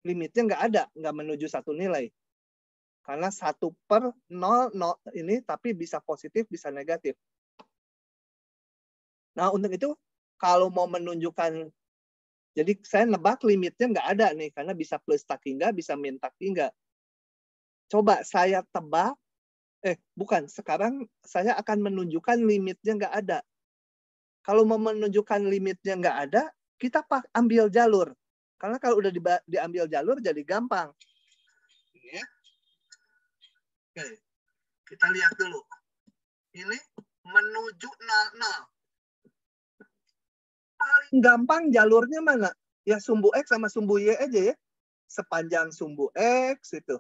limitnya nggak ada, nggak menuju satu nilai. Karena satu per nol, nol ini tapi bisa positif, bisa negatif. Nah untuk itu kalau mau menunjukkan jadi saya nebak limitnya nggak ada nih karena bisa plus tak hingga, bisa min tak hingga. Coba saya tebak, eh bukan, sekarang saya akan menunjukkan limitnya nggak ada. Kalau mau menunjukkan limitnya nggak ada, kita ambil jalur. Karena kalau udah diambil jalur jadi gampang. Oke, kita lihat dulu. Ini menuju 00 paling gampang jalurnya mana? Ya sumbu X sama sumbu Y aja ya. Sepanjang sumbu X itu.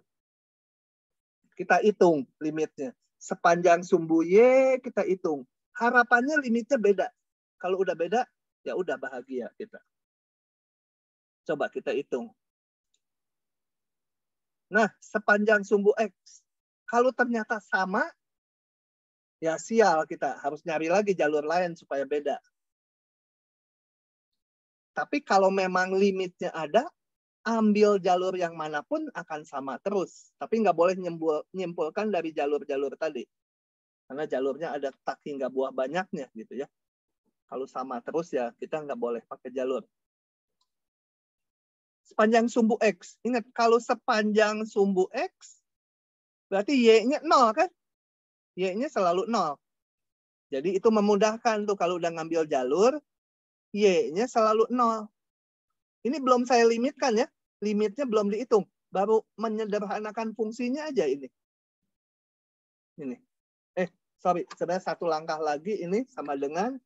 Kita hitung limitnya. Sepanjang sumbu Y kita hitung. Harapannya limitnya beda. Kalau udah beda, ya udah bahagia kita. Coba kita hitung. Nah, sepanjang sumbu X. Kalau ternyata sama, ya sial kita harus nyari lagi jalur lain supaya beda. Tapi kalau memang limitnya ada, ambil jalur yang mana pun akan sama terus. Tapi nggak boleh nyimpulkan dari jalur-jalur tadi. Karena jalurnya ada tak hingga buah banyaknya gitu ya. Kalau sama terus ya kita nggak boleh pakai jalur. Sepanjang sumbu X. Ingat, kalau sepanjang sumbu X, berarti Y-nya nol kan? Y-nya selalu nol. Jadi itu memudahkan tuh kalau udah ngambil jalur, Y-nya selalu nol. Ini belum saya limitkan ya. Limitnya belum dihitung. Baru menyederhanakan fungsinya aja ini. Ini. Eh, sorry. Sebenarnya satu langkah lagi ini sama dengan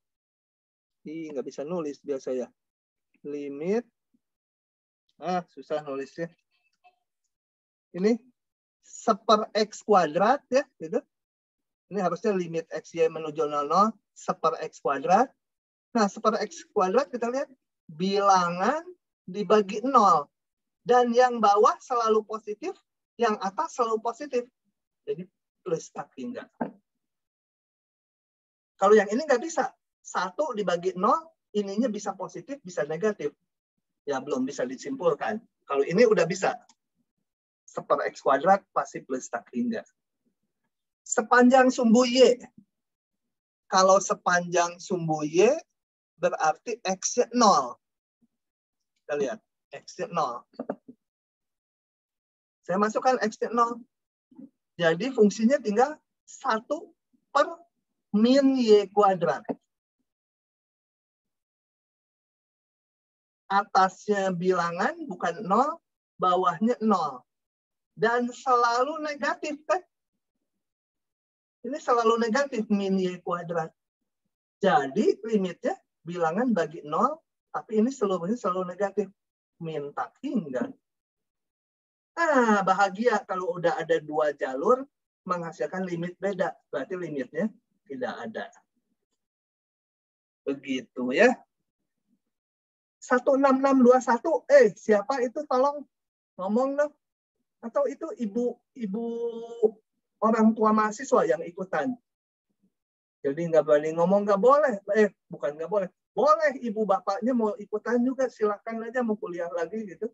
Ih, nggak bisa nulis biasa ya. Limit. Ah, susah nulisnya. Ini seper X kuadrat ya. gitu. Ini harusnya limit X, Y menuju 00 seper X kuadrat Nah, seper X kuadrat kita lihat bilangan dibagi 0. Dan yang bawah selalu positif, yang atas selalu positif. Jadi plus tak hingga. Kalau yang ini nggak bisa. Satu dibagi 0, ininya bisa positif, bisa negatif. Ya belum bisa disimpulkan. Kalau ini udah bisa. Seper X kuadrat pasti plus tak hingga. Sepanjang sumbu Y. Kalau sepanjang sumbu Y, berarti X-nya 0. Kita lihat, X-nya 0. Saya masukkan X-nya 0. Jadi fungsinya tinggal 1 per min Y kuadrat. Atasnya bilangan bukan 0, bawahnya 0. Dan selalu negatif kan? Ini selalu negatif min Y kuadrat. Jadi limitnya bilangan bagi nol, tapi ini seluruhnya selalu negatif. Minta hingga. Ah, bahagia kalau udah ada dua jalur menghasilkan limit beda. Berarti limitnya tidak ada. Begitu ya. 16621, eh siapa itu tolong ngomong dong. Atau itu ibu ibu orang tua mahasiswa yang ikutan. Jadi nggak berani ngomong nggak boleh. Eh bukan nggak boleh. Boleh ibu bapaknya mau ikutan juga. Silakan aja mau kuliah lagi gitu.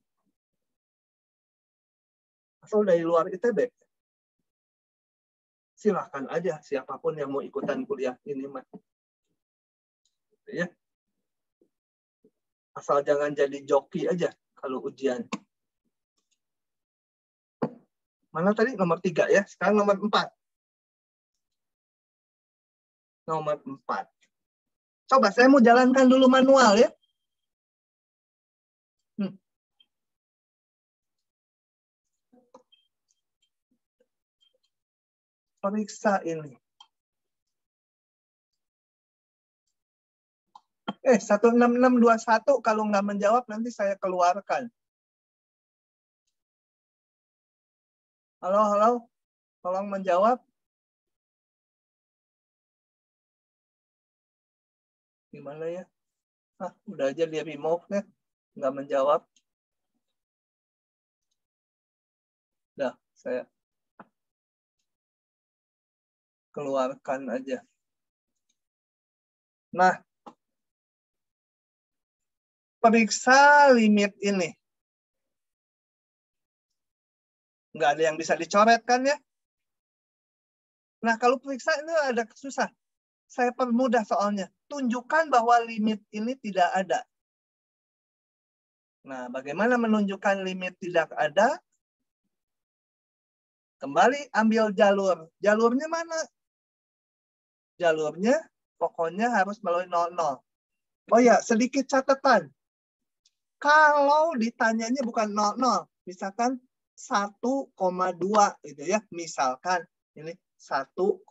Asal dari luar ITB silahkan aja siapa pun yang mau ikutan kuliah ini mah. Ya. Asal jangan jadi joki aja kalau ujian mana tadi nomor tiga ya sekarang nomor empat nomor empat Coba saya mau jalankan dulu manual ya. Hmm. periksa ini. Eh, 16621 kalau nggak menjawab nanti saya keluarkan. Halo, halo. Tolong menjawab. Gimana ya? Ah, udah aja dia remove ya. Nggak menjawab. Udah, saya keluarkan aja. Nah, periksa limit ini. Nggak ada yang bisa dicoret kan ya? Nah, kalau periksa ini ada susah. Saya permudah soalnya. Tunjukkan bahwa limit ini tidak ada. Nah, bagaimana menunjukkan limit tidak ada? Kembali ambil jalur. Jalurnya mana? Jalurnya pokoknya harus melalui 00. Oh ya, sedikit catatan. Kalau ditanyanya bukan 00, misalkan 1,2 gitu ya. Misalkan ini 1,2.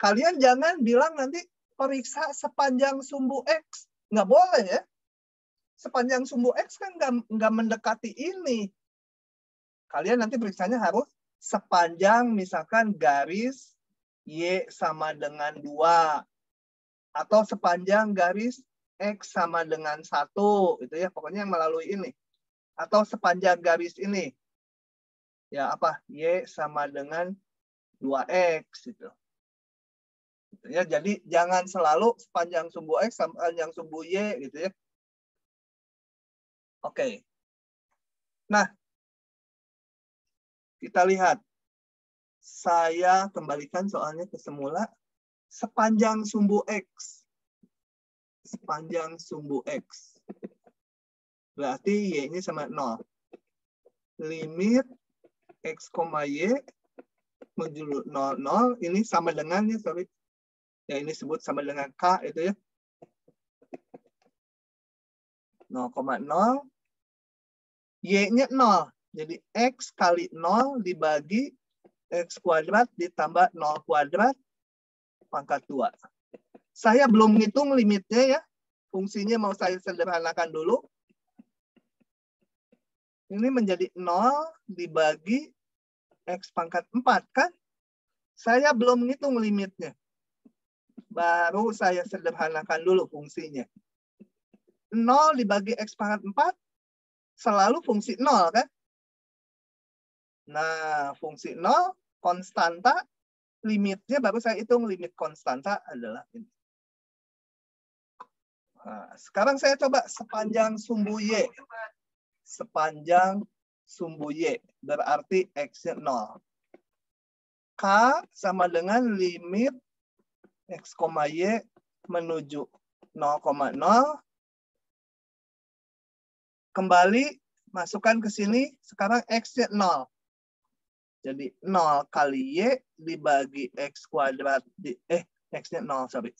Kalian jangan bilang nanti periksa sepanjang sumbu X. Nggak boleh ya. Sepanjang sumbu X kan nggak, nggak mendekati ini. Kalian nanti periksanya harus sepanjang misalkan garis Y sama dengan 2. Atau sepanjang garis X sama dengan 1. Itu ya, pokoknya yang melalui ini. Atau sepanjang garis ini. Ya apa? Y sama dengan 2X. Gitu ya jadi jangan selalu sepanjang sumbu x sepanjang sumbu y gitu ya oke nah kita lihat saya kembalikan soalnya ke semula sepanjang sumbu x sepanjang sumbu x berarti y ini sama 0 limit x, y menuju 0, 0 ini sama dengan ya sorry yang ini sebut sama dengan K itu ya. 0,0. Y-nya 0. Jadi X kali 0 dibagi X kuadrat ditambah 0 kuadrat pangkat 2. Saya belum ngitung limitnya ya. Fungsinya mau saya sederhanakan dulu. Ini menjadi 0 dibagi X pangkat 4 kan? Saya belum ngitung limitnya baru saya sederhanakan dulu fungsinya. 0 dibagi X pangkat 4 selalu fungsi 0 kan? Nah, fungsi 0 konstanta limitnya baru saya hitung limit konstanta adalah ini. Nah, sekarang saya coba sepanjang sumbu Y. Sepanjang sumbu Y berarti X-nya 0. K sama dengan limit X, Y menuju 0,0. Kembali masukkan ke sini. Sekarang X-nya 0. Jadi 0 kali Y dibagi X kuadrat. Di, eh, X-nya 0, sorry.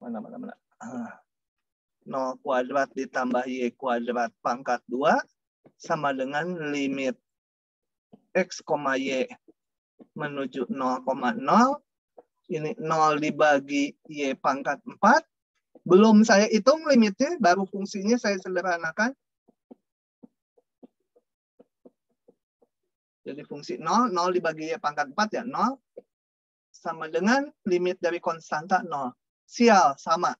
Mana, mana, mana. 0 kuadrat ditambah Y kuadrat pangkat 2 sama dengan limit X, Y menuju 0,0 ini 0 dibagi Y pangkat 4. Belum saya hitung limitnya, baru fungsinya saya sederhanakan. Jadi fungsi 0, 0 dibagi Y pangkat 4 ya 0. Sama dengan limit dari konstanta 0. Sial, sama.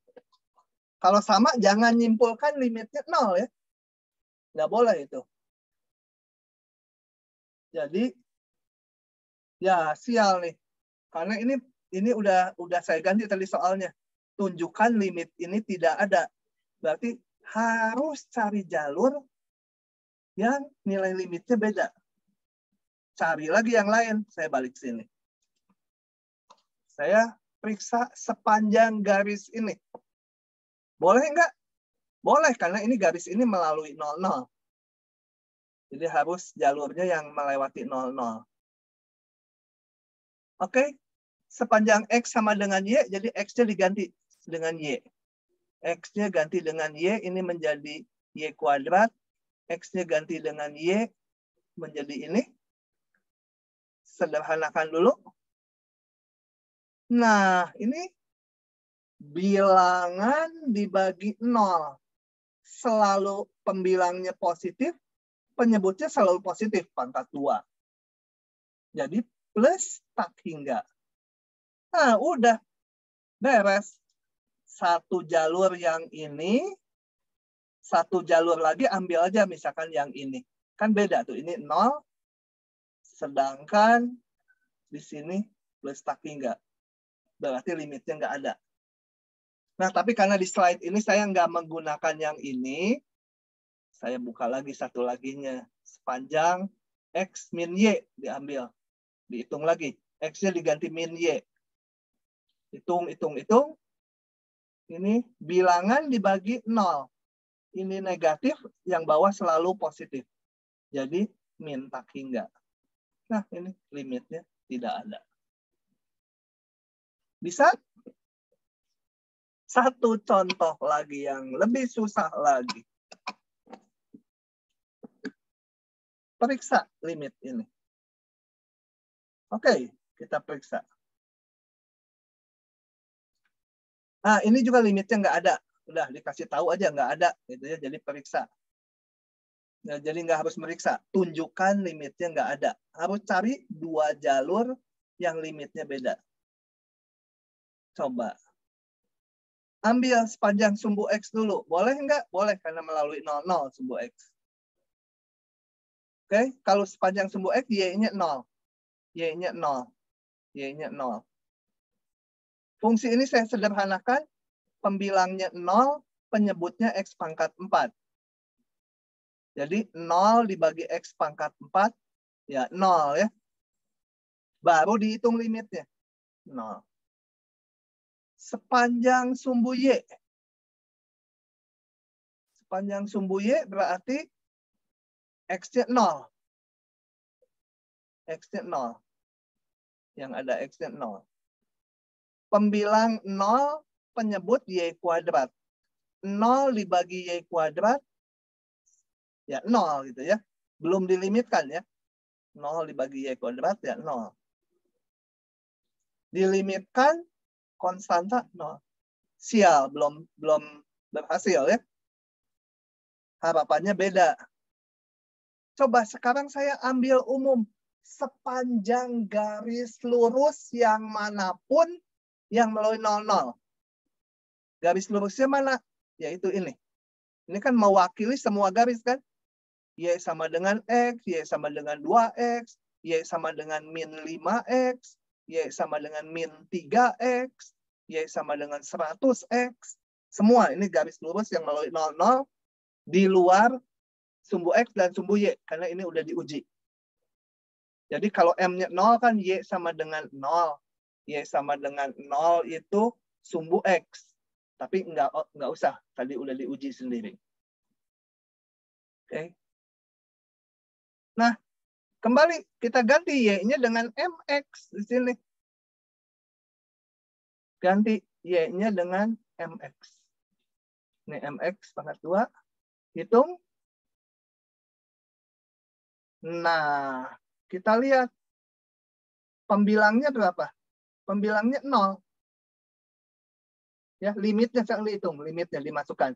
Kalau sama, jangan nyimpulkan limitnya 0 ya. Nggak boleh itu. Jadi, ya sial nih. Karena ini ini udah udah saya ganti tadi soalnya. Tunjukkan limit ini tidak ada. Berarti harus cari jalur yang nilai limitnya beda. Cari lagi yang lain. Saya balik sini. Saya periksa sepanjang garis ini. Boleh enggak? Boleh, karena ini garis ini melalui 00. Jadi harus jalurnya yang melewati 00. Oke, sepanjang X sama dengan Y, jadi X-nya diganti dengan Y. X-nya ganti dengan Y, ini menjadi Y kuadrat. X-nya ganti dengan Y, menjadi ini. Sederhanakan dulu. Nah, ini bilangan dibagi nol. Selalu pembilangnya positif, penyebutnya selalu positif, pangkat dua. Jadi plus tak hingga. Nah, udah beres. Satu jalur yang ini, satu jalur lagi ambil aja misalkan yang ini. Kan beda tuh, ini nol, sedangkan di sini plus tak hingga. Berarti limitnya nggak ada. Nah, tapi karena di slide ini saya nggak menggunakan yang ini, saya buka lagi satu laginya. Sepanjang X min Y diambil. Dihitung lagi. X-nya diganti min Y. Hitung, hitung, hitung. Ini bilangan dibagi 0. Ini negatif, yang bawah selalu positif. Jadi min tak hingga. Nah, ini limitnya tidak ada. Bisa? Satu contoh lagi yang lebih susah lagi. Periksa limit ini. Oke, kita periksa. Nah, ini juga limitnya nggak ada. Udah dikasih tahu aja nggak ada, gitu ya. Jadi periksa. Nah, jadi nggak harus meriksa. Tunjukkan limitnya nggak ada. Harus cari dua jalur yang limitnya beda. Coba. Ambil sepanjang sumbu X dulu. Boleh nggak? Boleh, karena melalui 00 sumbu X. Oke, kalau sepanjang sumbu X, Y-nya 0. Y-nya 0. Y-nya 0. Fungsi ini saya sederhanakan. Pembilangnya 0, penyebutnya X pangkat 4. Jadi 0 dibagi X pangkat 4, ya 0 ya. Baru dihitung limitnya. 0. Sepanjang sumbu Y. Sepanjang sumbu Y berarti X-nya 0. X-nya 0. Yang ada X-nya 0. Pembilang 0 penyebut Y kuadrat. 0 dibagi Y kuadrat ya nol gitu ya. Belum dilimitkan ya. Nol dibagi Y kuadrat ya nol. Dilimitkan konstanta nol. Sial, belum belum berhasil ya. Harapannya beda. Coba sekarang saya ambil umum sepanjang garis lurus yang mana pun yang melalui 00. Garis lurusnya mana? Yaitu ini. Ini kan mewakili semua garis kan? Y sama dengan X, Y sama dengan 2X, Y sama dengan min 5X, Y sama dengan min 3X, Y sama dengan 100X. Semua ini garis lurus yang melalui 00 di luar sumbu X dan sumbu Y. Karena ini udah diuji. Jadi kalau M-nya 0 kan Y sama dengan 0. Y sama dengan 0 itu sumbu X. Tapi nggak, nggak usah. Tadi udah diuji sendiri. Oke. Okay. Nah, kembali kita ganti Y-nya dengan MX di sini. Ganti Y-nya dengan MX. Ini MX pangkat 2. Hitung. Nah, kita lihat. Pembilangnya berapa? Pembilangnya 0. Ya, limitnya saya hitung, limitnya dimasukkan.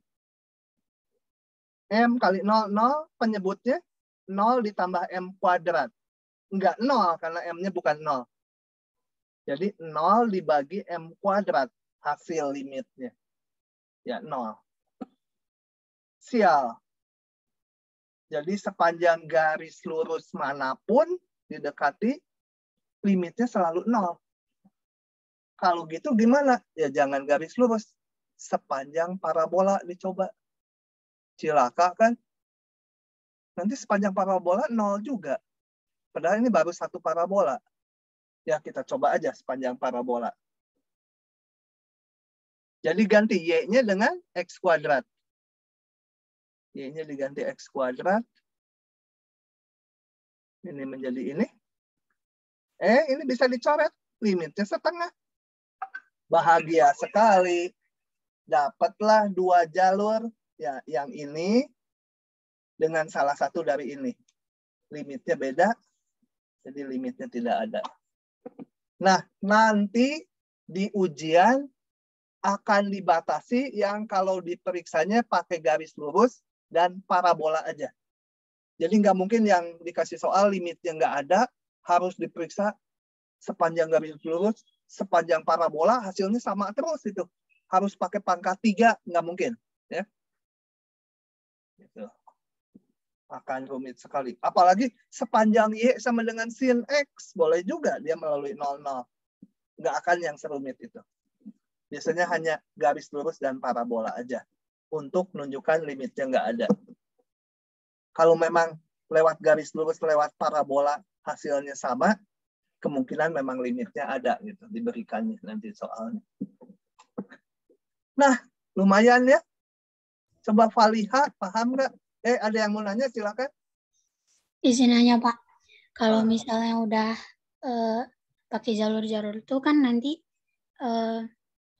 M kali 0, 0, penyebutnya 0 ditambah M kuadrat. Enggak 0 karena M-nya bukan 0. Jadi 0 dibagi M kuadrat hasil limitnya. Ya 0. Sial. Jadi sepanjang garis lurus mana pun didekati, limitnya selalu 0. Kalau gitu gimana? Ya jangan garis lurus. Sepanjang parabola dicoba. Cilaka kan? Nanti sepanjang parabola nol juga. Padahal ini baru satu parabola. Ya, kita coba aja sepanjang parabola. Jadi ganti Y-nya dengan X kuadrat. Y-nya diganti X kuadrat. Ini menjadi ini. Eh, ini bisa dicoret. Limitnya setengah. Bahagia sekali. Dapatlah dua jalur. Ya, yang ini dengan salah satu dari ini. limitnya beda, jadi limitnya tidak ada. Nah, nanti di ujian akan dibatasi yang kalau diperiksanya pakai garis lurus dan parabola aja. Jadi nggak mungkin yang dikasih soal limitnya nggak ada, harus diperiksa sepanjang garis lurus, sepanjang parabola, hasilnya sama terus itu. Harus pakai pangkat tiga, nggak mungkin. ya gitu. Akan rumit sekali. Apalagi sepanjang Y sama dengan sin X, boleh juga dia melalui 00. Nggak akan yang serumit itu. Biasanya hanya garis lurus dan parabola aja. Untuk menunjukkan limitnya nggak ada. Kalau memang lewat garis lurus, lewat parabola, hasilnya sama, kemungkinan memang limitnya ada gitu diberikannya nanti soalnya. Nah, lumayan ya. Coba Faliha, paham nggak? Eh, ada yang mau nanya? Silakan. Izin nanya Pak, kalau Ah. misalnya udah eh, pakai jalur-jalur itu kan nanti eh,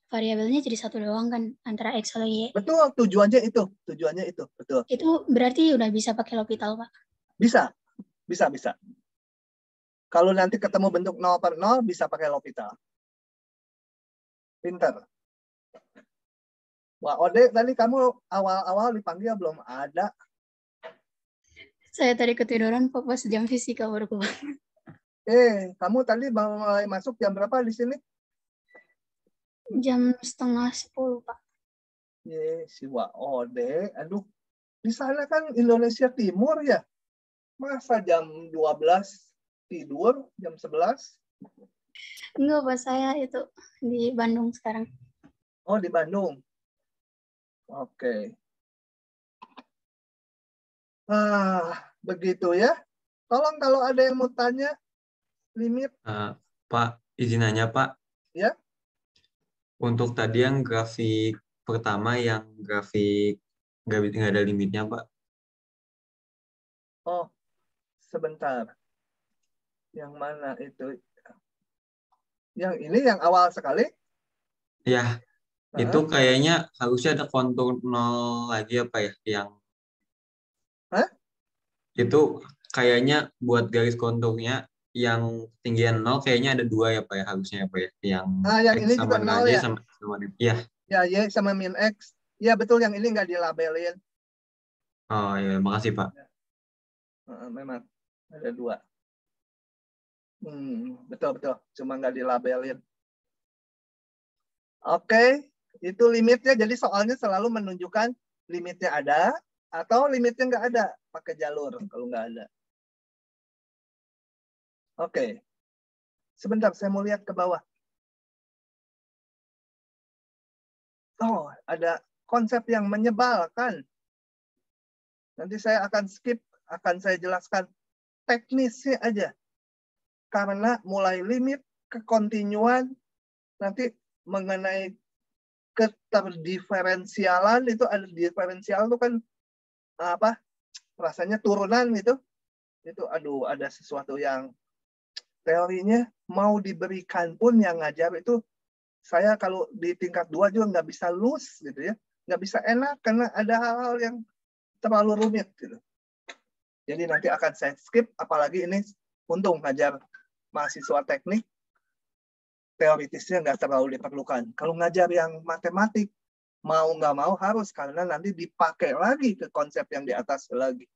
variabelnya jadi satu doang kan antara x atau y. Betul, tujuannya itu. Tujuannya itu, betul. Itu berarti udah bisa pakai L'Hopital Pak. Bisa, bisa, bisa. Kalau nanti ketemu bentuk 0 per 0, bisa pakai L'Hopital. Pinter. Wah, Ode, tadi kamu awal-awal dipanggil belum ada. Saya tadi ketiduran Pak pas jam fisika baru keluar. Eh, kamu tadi mulai masuk jam berapa di sini? Jam setengah sepuluh Pak. Ye, si Wak Ode. Aduh, di sana kan Indonesia Timur ya. Masa jam 12 tidur, jam 11? Enggak Pak, saya itu di Bandung sekarang. Oh, di Bandung. Oke. Ah, begitu ya. Tolong kalau ada yang mau tanya, limit. Eh, Pak, izin nanya Pak. Ya. Untuk tadi yang grafik pertama yang grafik nggak ada limitnya Pak. Oh, sebentar. Yang mana itu? Yang ini yang awal sekali? Ya, itu kayaknya harusnya ada kontur nol lagi apa ya yang Hah? Itu kayaknya buat garis konturnya yang tinggian nol kayaknya ada dua ya Pak ya harusnya ya Pak ya yang Ah, yang X ini sama juga nol ya? sama sama ya Ya, Y sama min X. Ya, betul yang ini nggak dilabelin. oh ya makasih Pak Heeh, memang ada dua. Hmm, betul betul. Cuma nggak dilabelin. Oke, itu limitnya. Jadi soalnya selalu menunjukkan limitnya ada atau limitnya nggak ada. Pakai jalur kalau nggak ada. Oke. Sebentar, saya mau lihat ke bawah. Oh, ada konsep yang menyebalkan. Nanti saya akan skip, akan saya jelaskan teknisnya aja. Karena mulai limit ke kontinuan, nanti mengenai keterdiferensialan itu ada diferensial itu kan apa rasanya turunan gitu itu aduh ada sesuatu yang teorinya mau diberikan pun yang ngajar itu saya kalau di tingkat dua juga nggak bisa lus gitu ya nggak bisa enak karena ada hal-hal yang terlalu rumit gitu. Jadi nanti akan saya skip, apalagi ini untung ngajar mahasiswa teknik, teoritisnya nggak terlalu diperlukan. Kalau ngajar yang matematik, mau nggak mau harus, karena nanti dipakai lagi ke konsep yang di atas lagi.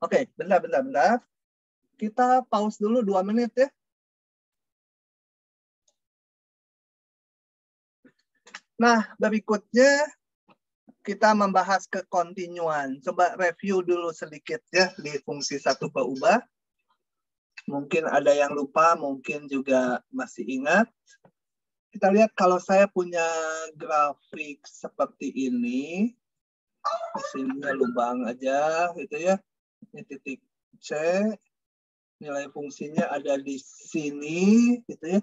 Oke, bentar, bentar, bentar. Kita pause dulu dua menit ya. Nah, berikutnya kita membahas kekontinuan. Coba review dulu sedikit ya di fungsi satu berubah. Mungkin ada yang lupa, mungkin juga masih ingat. Kita lihat kalau saya punya grafik seperti ini. Di sini lubang aja gitu ya. Ini titik C. Nilai fungsinya ada di sini gitu ya.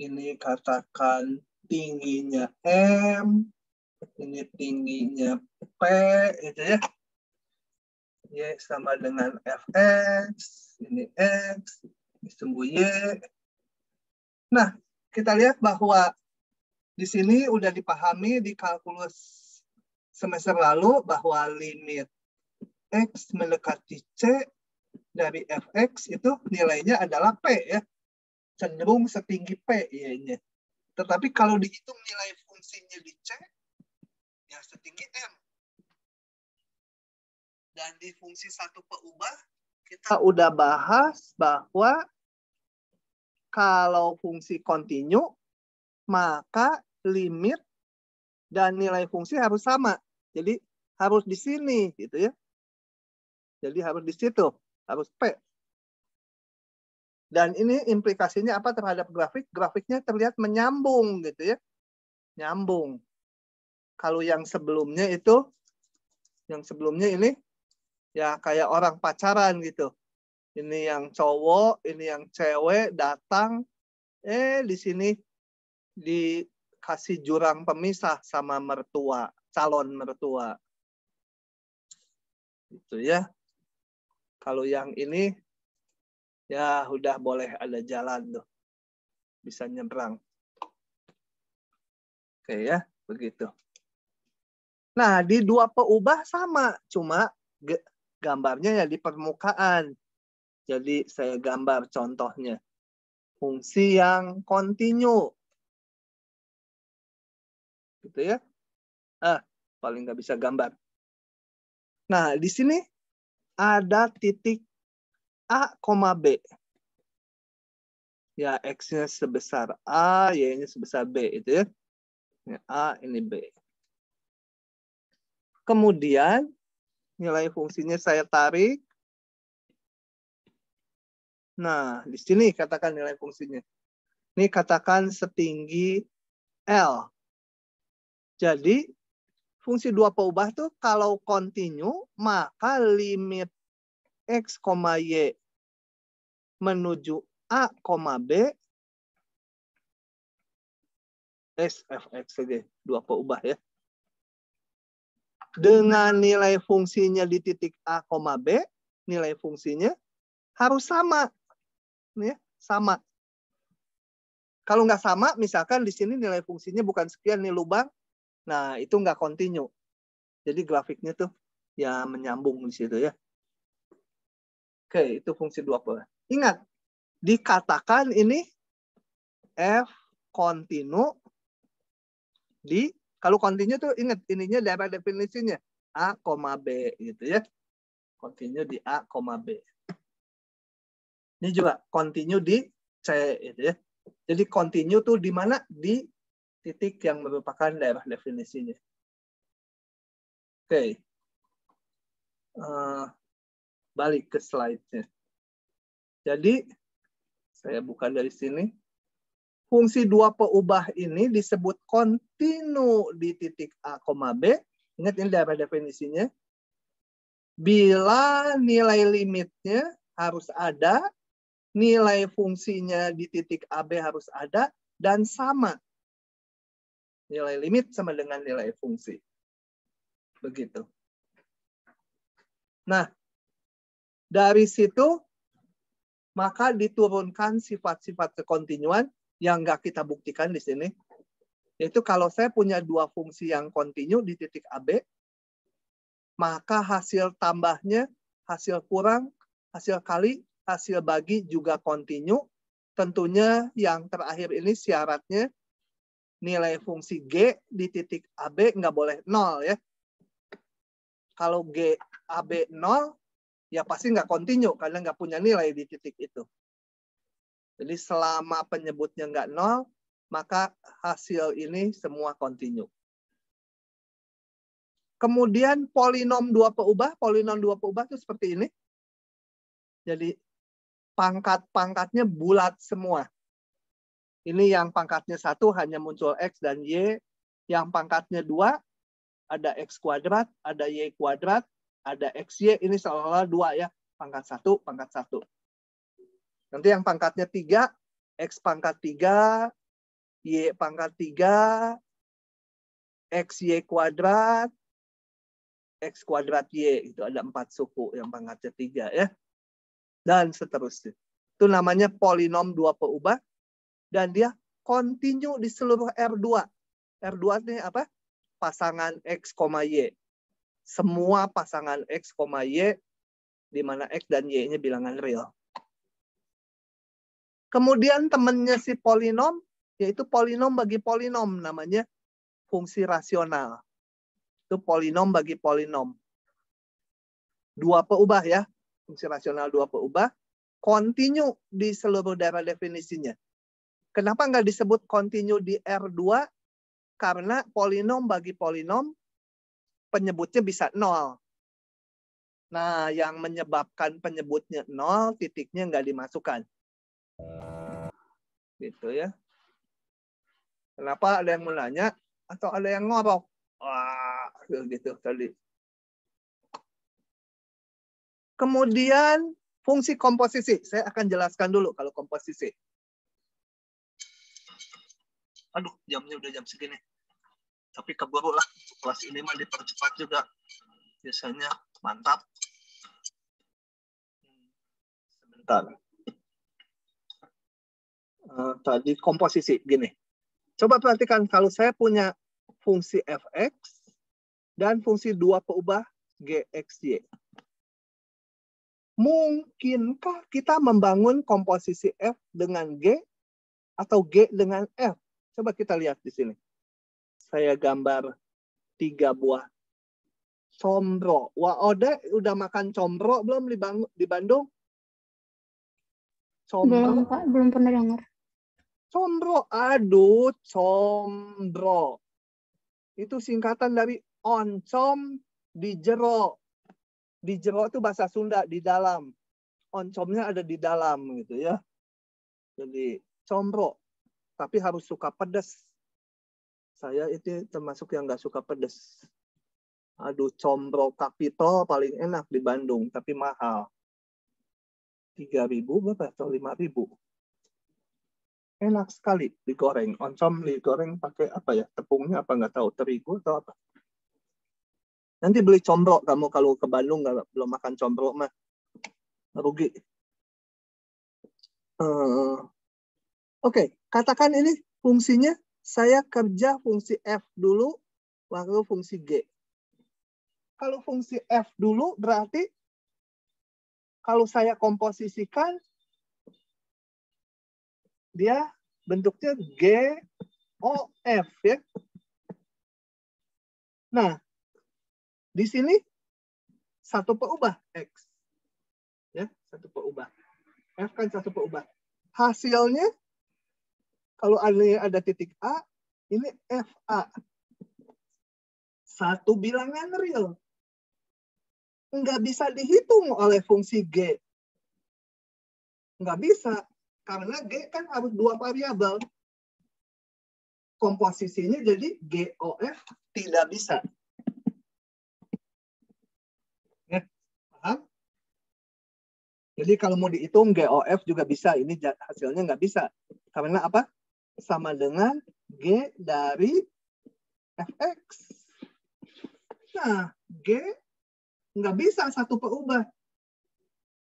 Ini katakan tingginya M, ini tingginya P, gitu ya. Y sama dengan Fx, ini X, ini sumbu Y. Nah, kita lihat bahwa di sini udah dipahami di kalkulus semester lalu bahwa limit X mendekati C dari fx itu nilainya adalah P ya. Cenderung setinggi P y-nya. Tetapi kalau dihitung nilai fungsinya di C, ya setinggi M. Dan di fungsi satu peubah, kita udah bahas bahwa kalau fungsi kontinu, maka limit dan nilai fungsi harus sama. Jadi harus di sini gitu ya. Jadi harus di situ, harus P. Dan ini implikasinya apa terhadap grafik? Grafiknya terlihat menyambung gitu ya. Nyambung. Kalau yang sebelumnya itu, yang sebelumnya ini ya kayak orang pacaran gitu. Ini yang cowok, ini yang cewek datang, eh di sini dikasih jurang pemisah sama mertua, calon mertua. Itu ya. Kalau yang ini ya udah boleh ada jalan tuh. Bisa nyebrang. Oke ya, begitu. Nah, di dua peubah sama, cuma gambarnya ya di permukaan. Jadi saya gambar contohnya. Fungsi yang kontinu. Gitu ya. Ah, paling nggak bisa gambar. Nah, di sini ada titik A, B. Ya, X-nya sebesar A, Y-nya sebesar B. Itu ya. Ini A, ini B. Kemudian, nilai fungsinya saya tarik. Nah, di sini katakan nilai fungsinya. Ini katakan setinggi L. Jadi, fungsi dua peubah tuh kalau kontinu, maka limit X, Y menuju A, B S, F, X saja. Dua peubah ya. Dengan nilai fungsinya di titik A, B, nilai fungsinya harus sama. Ya, sama. Kalau nggak sama, misalkan di sini nilai fungsinya bukan sekian nih lubang, Nah, itu nggak kontinu. Jadi grafiknya tuh ya menyambung di situ ya. Oke, itu fungsi dua pola. Ingat, dikatakan ini F kontinu di kalau kontinu tuh ingat ininya daerah definisinya A, B gitu ya. Kontinu di A, B. Ini juga kontinu di C gitu ya. Jadi kontinu tuh di mana? Di titik yang merupakan daerah definisinya. Oke. Okay. Uh, balik ke slide-nya. Jadi, saya buka dari sini. Fungsi dua peubah ini disebut kontinu di titik A, B. Ingat ini daerah definisinya. Bila nilai limitnya harus ada, nilai fungsinya di titik AB harus ada, dan sama nilai limit sama dengan nilai fungsi. Begitu. Nah, dari situ maka diturunkan sifat-sifat kekontinuan yang nggak kita buktikan di sini. Yaitu kalau saya punya dua fungsi yang kontinu di titik AB, maka hasil tambahnya, hasil kurang, hasil kali, hasil bagi juga kontinu. Tentunya yang terakhir ini syaratnya nilai fungsi G di titik AB nggak boleh nol ya. Kalau G AB nol, ya pasti nggak kontinu karena nggak punya nilai di titik itu. Jadi selama penyebutnya nggak nol, maka hasil ini semua kontinu. Kemudian polinom dua peubah, polinom dua peubah itu seperti ini. Jadi pangkat-pangkatnya bulat semua. Ini yang pangkatnya satu hanya muncul X dan Y. Yang pangkatnya dua, ada X kuadrat, ada Y kuadrat, ada XY. Ini seolah-olah dua ya. Pangkat satu, pangkat satu. Nanti yang pangkatnya tiga, X pangkat tiga, Y pangkat tiga, XY kuadrat, X kuadrat Y. Itu ada empat suku yang pangkatnya tiga ya. Dan seterusnya. Itu namanya polinom dua peubah dan dia kontinu di seluruh R2. R2 ini apa? pasangan X, Y. Semua pasangan X, Y di mana X dan Y-nya bilangan real. Kemudian temannya si polinom, yaitu polinom bagi polinom, namanya fungsi rasional. Itu polinom bagi polinom. Dua peubah ya, fungsi rasional dua peubah, continue di seluruh daerah definisinya. Kenapa nggak disebut continue di R2? Karena polinom bagi polinom penyebutnya bisa nol. Nah, yang menyebabkan penyebutnya nol, titiknya nggak dimasukkan. Gitu ya. Kenapa ada yang menanya atau ada yang ngorok? Wah, gitu tadi. Kemudian fungsi komposisi. Saya akan jelaskan dulu kalau komposisi. Aduh, jamnya udah jam segini. Tapi keburu lah. Kelas ini mah dipercepat juga. Biasanya mantap. Sebentar. Uh, tadi komposisi gini. Coba perhatikan kalau saya punya fungsi fx dan fungsi dua peubah gxy. Mungkinkah kita membangun komposisi f dengan g atau g dengan f? Coba kita lihat di sini. Saya gambar tiga buah combro. Wah, Ode udah makan combro belum di, Bang, di Bandung? Combro. Belum, Pak. Belum pernah dengar. Combro. Aduh, combro. Itu singkatan dari oncom di jero. Di jero itu bahasa Sunda, di dalam. Oncomnya ada di dalam gitu ya. Jadi, combro. Tapi harus suka pedas. Saya itu termasuk yang nggak suka pedas. Aduh, combro kapito paling enak di Bandung, tapi mahal. 3.000 berapa atau 5.000? Enak sekali digoreng. Oncom digoreng pakai apa ya? Tepungnya apa nggak tahu, terigu atau apa. Nanti beli combro kamu kalau ke Bandung nggak belum makan combro mah rugi. Uh, Oke, okay. katakan ini fungsinya saya kerja fungsi f dulu, lalu fungsi g. Kalau fungsi f dulu berarti kalau saya komposisikan dia bentuknya G O F ya. Nah, di sini satu peubah X. Ya, satu peubah. F kan satu peubah. Hasilnya kalau ada ada titik A, ini FA. Satu bilangan real nggak bisa dihitung oleh fungsi G. Nggak bisa. Karena G kan harus dua variabel. Komposisinya jadi GOF tidak bisa. Ya, paham? Jadi kalau mau dihitung GOF juga bisa. Ini hasilnya nggak bisa. Karena apa? Sama dengan G dari fx. Nah, G nggak bisa satu perubah.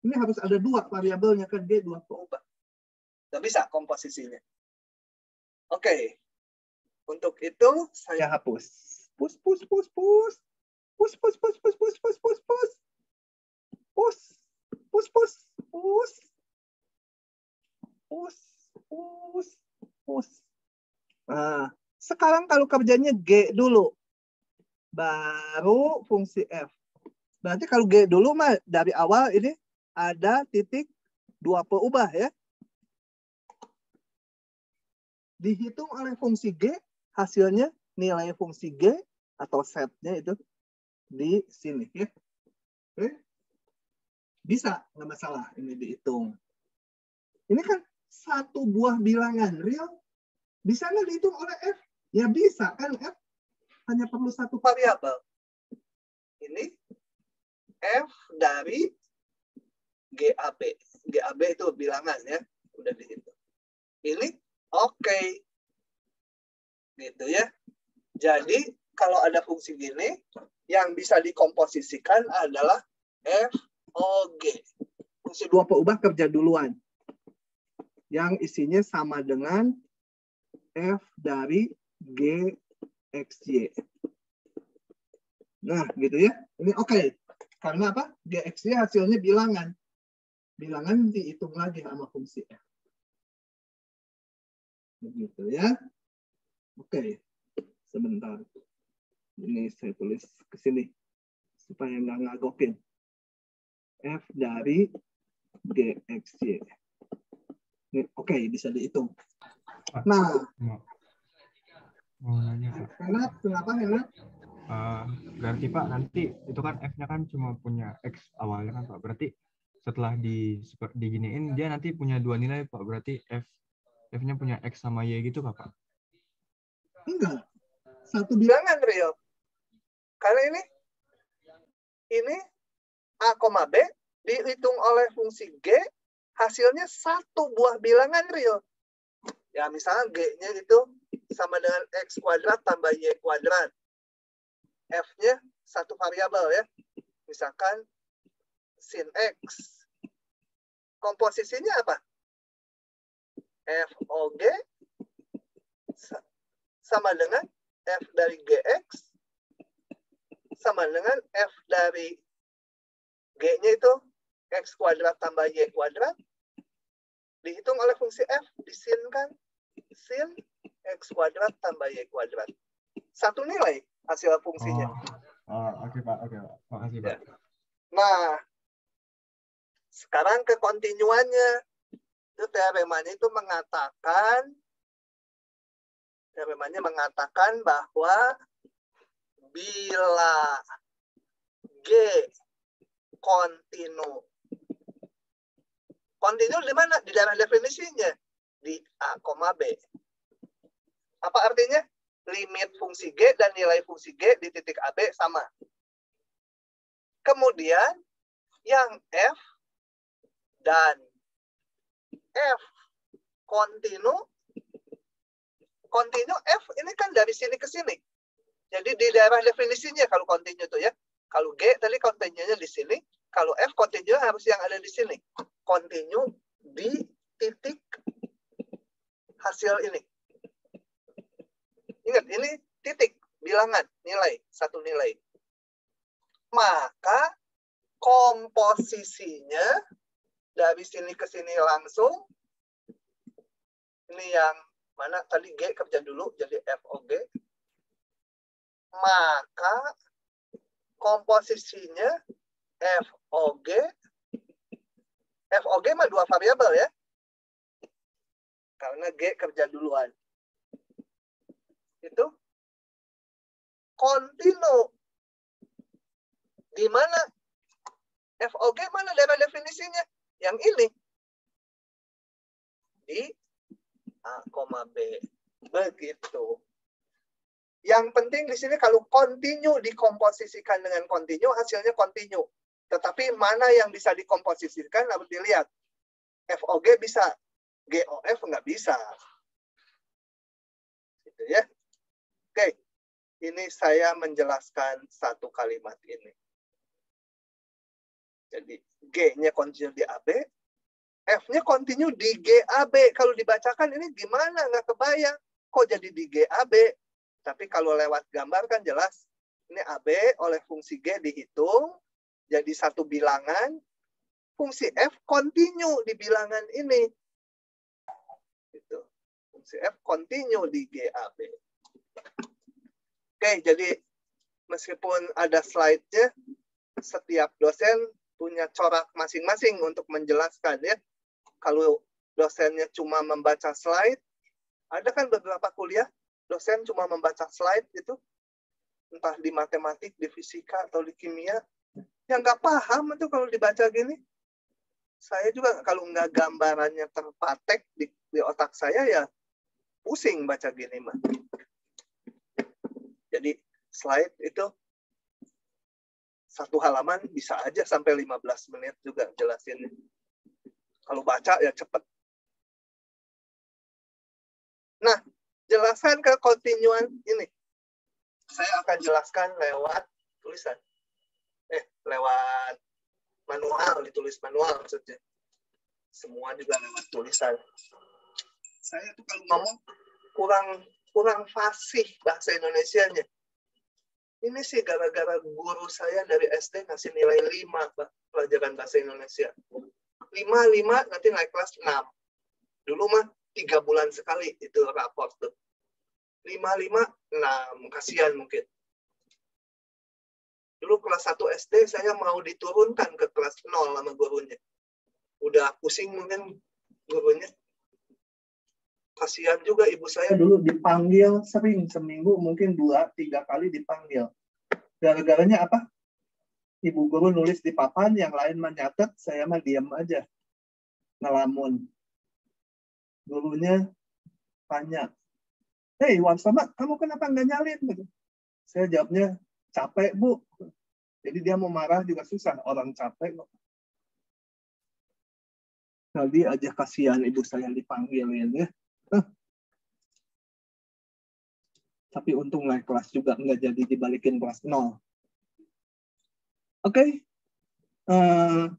Ini harus ada dua variabelnya kan D dua perubah. Nggak bisa komposisinya. Oke. Untuk itu saya hapus. Pus, pus, pus, pus. Pus, pus, pus, pus, pus, pus, pus, pus. Pus, pus, pus, pus. Pus, pus, pus. Nah, sekarang kalau kerjanya G dulu. Baru fungsi F. Berarti kalau G dulu mah dari awal ini ada titik dua peubah ya. Dihitung oleh fungsi G, hasilnya nilai fungsi G atau setnya itu di sini ya. Oke. Bisa, nggak masalah ini dihitung. Ini kan satu buah bilangan real. Bisa nggak dihitung oleh F? Ya bisa kan F hanya perlu satu variabel. Ini F dari GAB. GAB itu bilangan ya. Udah dihitung. Ini oke. Okay. Gitu ya. Jadi kalau ada fungsi gini, yang bisa dikomposisikan adalah F, O, G. Fungsi dua peubah kerja duluan. Yang isinya sama dengan F dari G, X, Y. Nah, gitu ya. Ini oke. Karena apa? GXY hasilnya bilangan. Bilangan dihitung lagi sama fungsi F. Begitu ya. Oke. Sebentar. Ini saya tulis ke sini. Supaya nggak ngagokin. F dari GXY. Oke, bisa dihitung. Nah, Mau, nanya Pak. Henat, kenapa Henat? Eh, berarti Pak nanti itu kan F-nya kan cuma punya X awalnya kan Pak. Berarti setelah di diginiin dia nanti punya dua nilai Pak. Berarti F F-nya punya X sama Y gitu kah Pak? Enggak. Satu bilangan, Rio. Karena ini ini A, B dihitung oleh fungsi G, hasilnya satu buah bilangan, Rio. Ya, misalnya G-nya itu sama dengan X kuadrat tambah Y kuadrat. F-nya satu variabel ya. Misalkan sin X. Komposisinya apa? F, O, G sa- sama dengan F dari GX sama dengan F dari G-nya itu X kuadrat tambah Y kuadrat dihitung oleh fungsi F disinkan sin X kuadrat tambah Y kuadrat satu nilai hasil fungsinya Oh, oh, oke Pak, oke Pak. Makasih Pak. Nah, sekarang ke kontinuannya. Itu teoremanya itu mengatakan teoremanya mengatakan bahwa bila G kontinu kontinu di mana? Di daerah definisinya di A, B. Apa artinya? Limit fungsi G dan nilai fungsi G di titik AB sama. Kemudian yang F dan F kontinu kontinu F ini kan dari sini ke sini. Jadi di daerah definisinya kalau kontinu itu ya. Kalau G tadi kontinunya di sini, kalau F kontinu harus yang ada di sini. Kontinu di titik hasil ini. Ingat, ini titik bilangan nilai, satu nilai. Maka komposisinya dari sini ke sini langsung ini yang mana tadi G kerja dulu jadi FOG maka komposisinya FOG FOG mah dua variabel ya. Karena G kerja duluan. Itu. Kontinu di mana? FOG mana daerah definisinya? Yang ini. Di A, B. Begitu. Yang penting di sini kalau kontinu dikomposisikan dengan kontinu, hasilnya kontinu. Tetapi mana yang bisa dikomposisikan harus dilihat. FOG bisa, GOF nggak bisa. Gitu ya. Oke, ini saya menjelaskan satu kalimat ini. Jadi G-nya kontinu di AB, F-nya kontinu di GAB. Kalau dibacakan ini gimana? Nggak kebayang. Kok jadi di GAB? Tapi kalau lewat gambar kan jelas. Ini AB oleh fungsi G dihitung. Jadi satu bilangan. Fungsi F kontinu di bilangan ini. Gitu. Fungsi F kontinu di GAB. Oke, jadi meskipun ada slide-nya, setiap dosen punya corak masing-masing untuk menjelaskan ya. Kalau dosennya cuma membaca slide, ada kan beberapa kuliah dosen cuma membaca slide itu, entah di matematik, di fisika atau di kimia, yang nggak paham itu kalau dibaca gini. Saya juga kalau nggak gambarannya terpatek di, di otak saya ya pusing baca gini mah. Jadi slide itu satu halaman bisa aja sampai 15 menit juga jelasin. Kalau baca ya cepet. Nah, jelaskan ke kontinuan ini. Saya akan jelaskan lewat tulisan. Eh, lewat manual, ditulis manual maksudnya. Semua juga lewat tulisan. Saya tuh kalau ngomong kurang kurang fasih bahasa Indonesianya. Ini sih gara-gara guru saya dari SD ngasih nilai 5, Pak, pelajaran bahasa Indonesia. 5, 5, nanti naik kelas 6. Dulu mah tiga bulan sekali itu raport tuh. 5, 5, 6. Kasihan mungkin. Dulu kelas 1 SD saya mau diturunkan ke kelas 0 sama gurunya. Udah pusing mungkin gurunya. Kasihan juga ibu saya dulu dipanggil sering seminggu mungkin dua tiga kali dipanggil. Gara-garanya apa? Ibu guru nulis di papan, yang lain menyatet, saya mah diam aja. Ngelamun. Gurunya tanya, Hei Warsama, kamu kenapa nggak nyalin? Saya jawabnya, capek bu. Jadi dia mau marah juga susah, orang capek kok. Tadi aja kasihan ibu saya dipanggilin ya. Tapi untung naik kelas juga nggak jadi dibalikin kelas nol. Oke. Okay. Uh,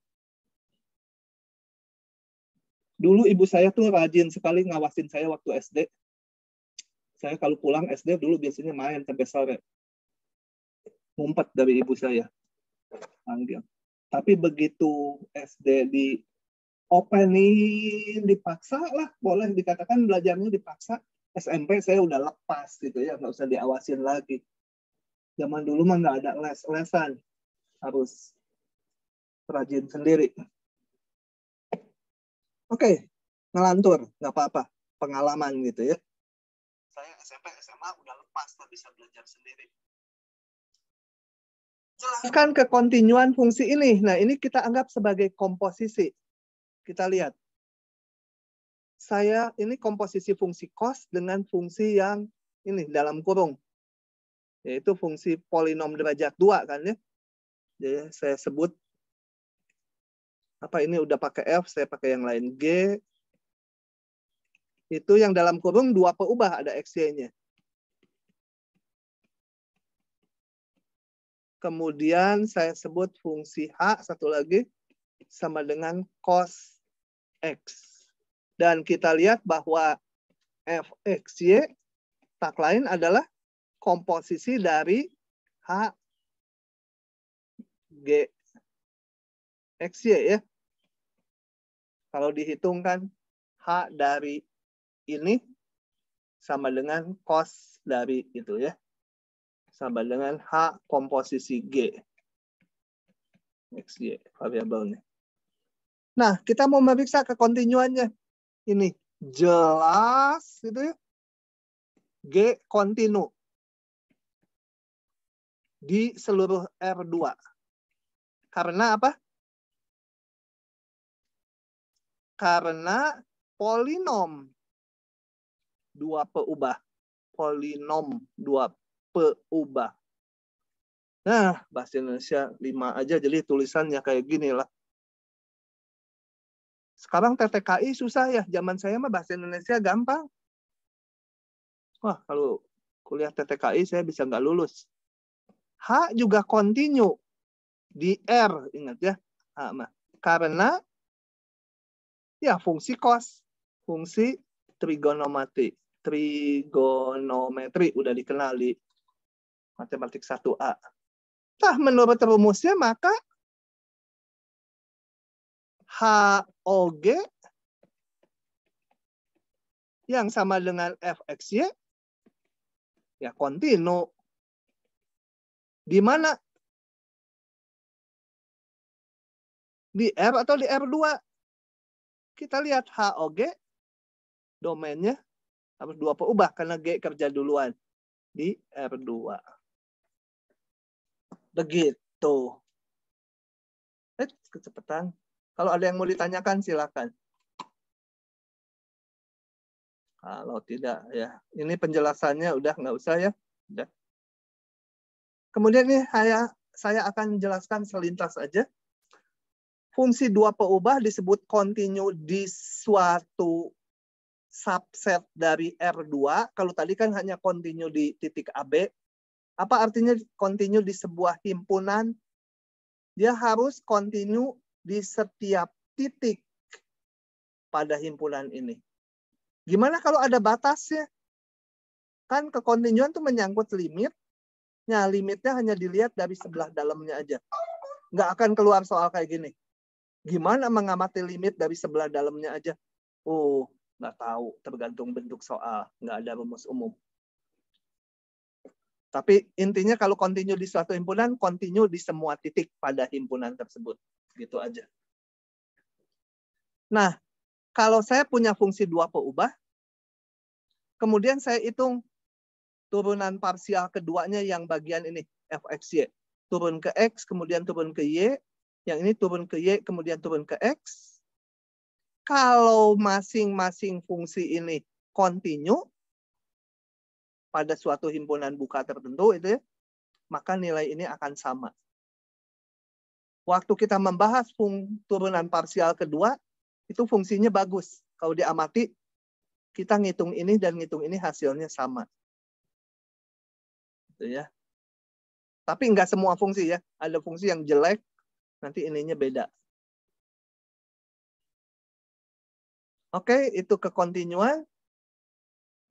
dulu ibu saya tuh rajin sekali ngawasin saya waktu SD. Saya kalau pulang SD dulu biasanya main sampai sore. Ngumpet dari ibu saya. Panggil. Tapi begitu SD di opening dipaksa lah, boleh dikatakan belajarnya dipaksa. SMP saya udah lepas gitu ya, nggak usah diawasin lagi. Zaman dulu mah nggak ada les-lesan, harus rajin sendiri. Oke, ngelantur, nggak apa-apa, pengalaman gitu ya. Saya SMP, SMA udah lepas, nggak bisa belajar sendiri. Jelaskan kekontinuan fungsi ini. Nah, ini kita anggap sebagai komposisi. Kita lihat. Saya ini komposisi fungsi cos dengan fungsi yang ini dalam kurung. Yaitu fungsi polinom derajat 2 kan ya. Jadi saya sebut apa ini udah pakai F, saya pakai yang lain G. Itu yang dalam kurung dua peubah ada XY-nya. Kemudian saya sebut fungsi H satu lagi sama dengan cos X. Dan kita lihat bahwa fxy tak lain adalah komposisi dari H G XY ya. Kalau dihitungkan H dari ini sama dengan cos dari itu ya. Sama dengan H komposisi G. XY variabelnya. Nah, kita mau memeriksa kekontinuannya. Ini jelas gitu ya. G kontinu di seluruh R2. Karena apa? Karena polinom dua peubah. Polinom dua peubah. Nah, bahasa Indonesia lima aja jadi tulisannya kayak gini lah. Sekarang TTKI susah ya. Zaman saya mah bahasa Indonesia gampang. Wah, kalau kuliah TTKI saya bisa nggak lulus. H juga kontinu di R, ingat ya. Karena ya fungsi cos, fungsi trigonometri. Trigonometri udah dikenali matematik 1A. Nah, menurut rumusnya maka HOG yang sama dengan FXY ya kontinu. Di mana? Di R atau di R2? Kita lihat HOG domainnya harus dua peubah karena G kerja duluan di R2. Begitu. Eh, kecepatan. Kalau ada yang mau ditanyakan silakan. Kalau tidak ya, ini penjelasannya udah nggak usah ya. Udah. Kemudian ini saya saya akan menjelaskan selintas saja. Fungsi dua peubah disebut kontinu di suatu subset dari R2. Kalau tadi kan hanya kontinu di titik AB. Apa artinya kontinu di sebuah himpunan? Dia harus kontinu di setiap titik pada himpunan ini. Gimana kalau ada batasnya? Kan kekontinuan itu menyangkut limit, Nah, limitnya hanya dilihat dari sebelah dalamnya aja. Nggak akan keluar soal kayak gini. Gimana mengamati limit dari sebelah dalamnya aja? Oh, nggak tahu. Tergantung bentuk soal. Nggak ada rumus umum. Tapi intinya kalau continue di suatu himpunan, continue di semua titik pada himpunan tersebut. Gitu aja. Nah, kalau saya punya fungsi dua peubah, kemudian saya hitung turunan parsial keduanya yang bagian ini, fxy. Turun ke x, kemudian turun ke y. Yang ini turun ke y, kemudian turun ke x. Kalau masing-masing fungsi ini continue pada suatu himpunan buka tertentu, itu ya, maka nilai ini akan sama. Waktu kita membahas fung turunan parsial kedua, itu fungsinya bagus. Kalau diamati, kita ngitung ini dan ngitung ini hasilnya sama. Gitu ya. Tapi nggak semua fungsi ya. Ada fungsi yang jelek, nanti ininya beda. Oke, itu kekontinuan.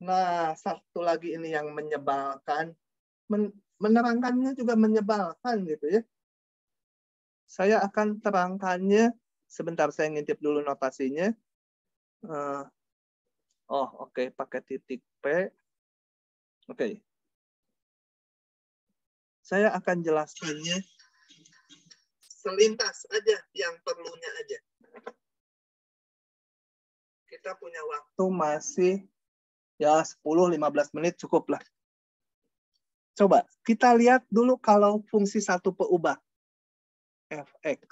Nah, satu lagi ini yang menyebalkan. Men menerangkannya juga menyebalkan gitu ya. Saya akan terangkannya Sebentar saya ngintip dulu notasinya. Uh, oh, oke, okay. pakai titik P. Oke. Okay. Saya akan jelaskannya selintas aja yang perlunya aja. Kita punya waktu masih ya 10-15 menit cukup lah. Coba kita lihat dulu kalau fungsi satu peubah fx.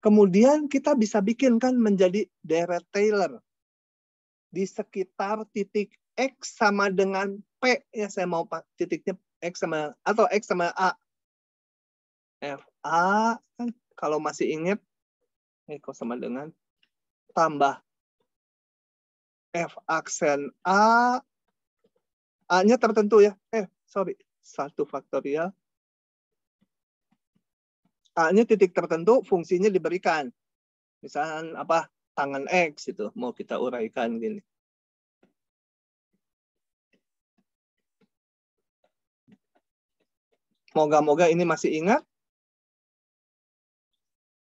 Kemudian kita bisa bikinkan menjadi deret Taylor di sekitar titik X sama dengan P ya saya mau titiknya X sama atau X sama A. F A kan kalau masih ingat ini kok sama dengan tambah F aksen A A-nya tertentu ya. Eh, sorry. Satu faktorial A-nya titik tertentu, fungsinya diberikan. Misalnya apa? Tangan X itu mau kita uraikan gini. Moga-moga ini masih ingat.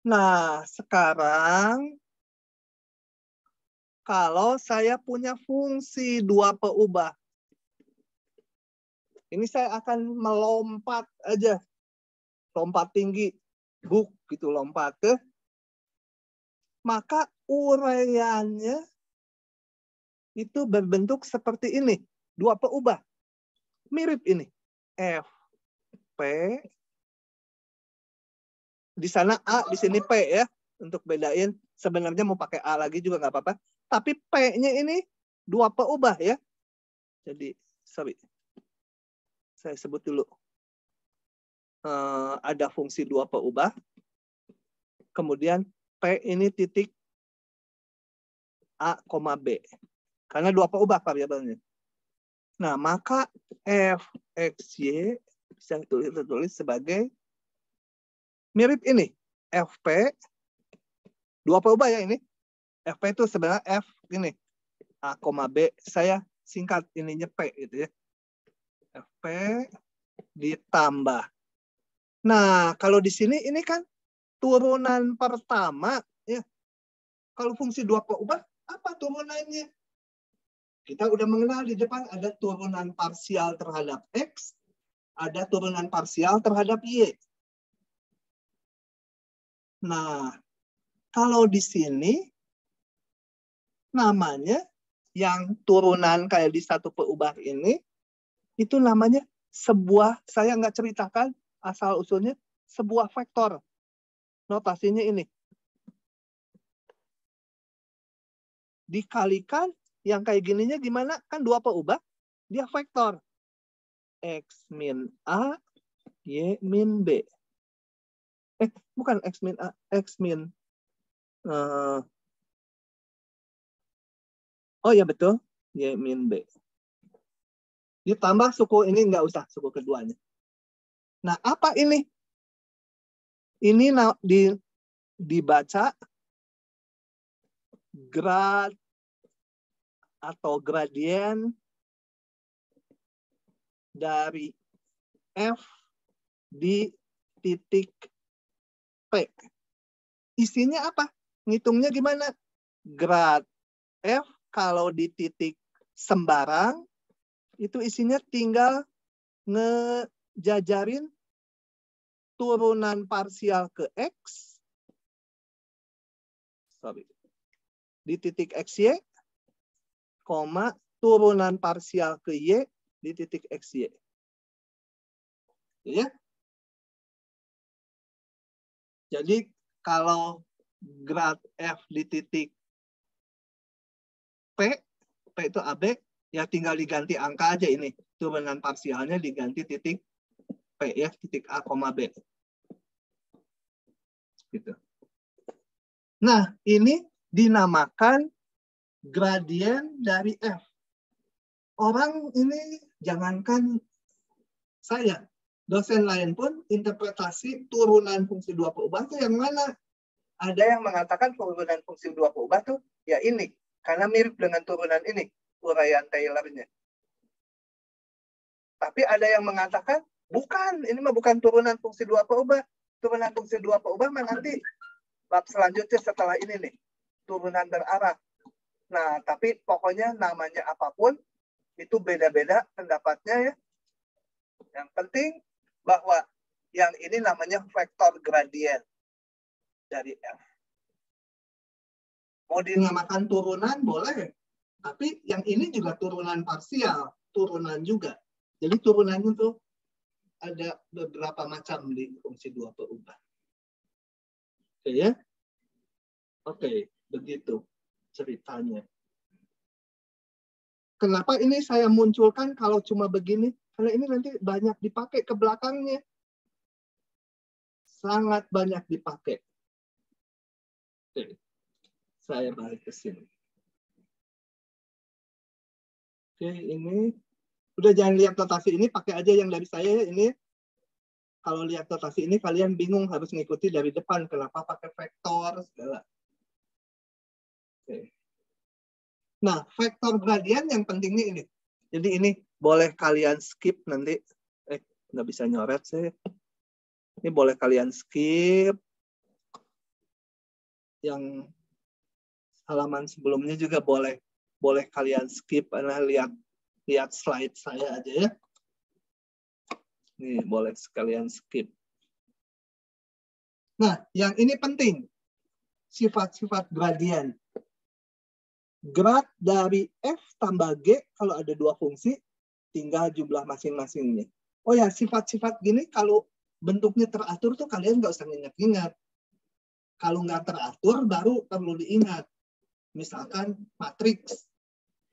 Nah, sekarang kalau saya punya fungsi dua peubah. Ini saya akan melompat aja. Lompat tinggi buk gitu lompat ke maka uraiannya itu berbentuk seperti ini dua peubah mirip ini F P di sana A di sini P ya untuk bedain sebenarnya mau pakai A lagi juga nggak apa-apa tapi P-nya ini dua peubah ya jadi sorry saya sebut dulu uh, ada fungsi dua peubah. Kemudian P ini titik A, B. Karena dua peubah variabelnya. Nah, maka F, X, Y bisa ditulis sebagai mirip ini. FP, dua peubah ya ini. FP itu sebenarnya F ini. A, B. Saya singkat ininya P gitu ya. FP ditambah Nah, kalau di sini ini kan turunan pertama ya. Kalau fungsi dua peubah apa turunannya? Kita udah mengenal di depan ada turunan parsial terhadap X, ada turunan parsial terhadap Y. Nah, kalau di sini namanya yang turunan kayak di satu peubah ini itu namanya sebuah saya nggak ceritakan asal usulnya sebuah vektor. Notasinya ini. Dikalikan yang kayak gininya gimana? Kan dua peubah, dia vektor. X min A, Y min B. Eh, bukan X min A, X min. Uh, oh ya betul, Y min B. Ditambah suku ini nggak usah, suku keduanya. Nah, apa ini? Ini di, dibaca grad atau gradien dari F di titik P. Isinya apa? Ngitungnya gimana? Grad F kalau di titik sembarang itu isinya tinggal ngejajarin turunan parsial ke X sorry di titik XY koma turunan parsial ke Y di titik XY. Ya. Jadi kalau grad F di titik P, P itu AB, ya tinggal diganti angka aja ini. Turunan parsialnya diganti titik P ya, titik A, B. Gitu. Nah, ini dinamakan gradien dari F. Orang ini jangankan saya, dosen lain pun interpretasi turunan fungsi dua peubah itu yang mana? Ada yang mengatakan turunan fungsi dua peubah itu ya ini, karena mirip dengan turunan ini, uraian Taylor-nya. Tapi ada yang mengatakan, bukan, ini mah bukan turunan fungsi dua peubah. Turunan fungsi dua peubah mah nanti bab selanjutnya setelah ini nih turunan berarah. Nah, tapi pokoknya namanya apa pun itu beda-beda pendapatnya ya. Yang penting bahwa yang ini namanya vektor gradien dari F. Mau dinamakan turunan boleh, tapi yang ini juga turunan parsial, turunan juga. Jadi turunannya tuh ada beberapa macam di fungsi dua perubah. Oke ya. Oke, begitu ceritanya. Kenapa ini saya munculkan kalau cuma begini? Karena ini nanti banyak dipakai ke belakangnya. Sangat banyak dipakai. Oke. Saya balik ke sini. Oke, ini udah jangan lihat notasi ini, pakai aja yang dari saya ya, ini kalau lihat notasi ini kalian bingung harus ngikuti dari depan kenapa pakai vektor segala. Oke. Nah, vektor gradien yang pentingnya ini. Jadi ini boleh kalian skip nanti. Eh, nggak bisa nyoret sih. Ini boleh kalian skip. Yang halaman sebelumnya juga boleh boleh kalian skip karena lihat lihat slide saya aja ya. Nih, boleh sekalian skip. Nah, yang ini penting. Sifat-sifat gradien. Grad dari F tambah G kalau ada dua fungsi, tinggal jumlah masing-masingnya. Oh ya, sifat-sifat gini kalau bentuknya teratur tuh kalian nggak usah ingat-ingat. Kalau nggak teratur baru perlu diingat. Misalkan matriks.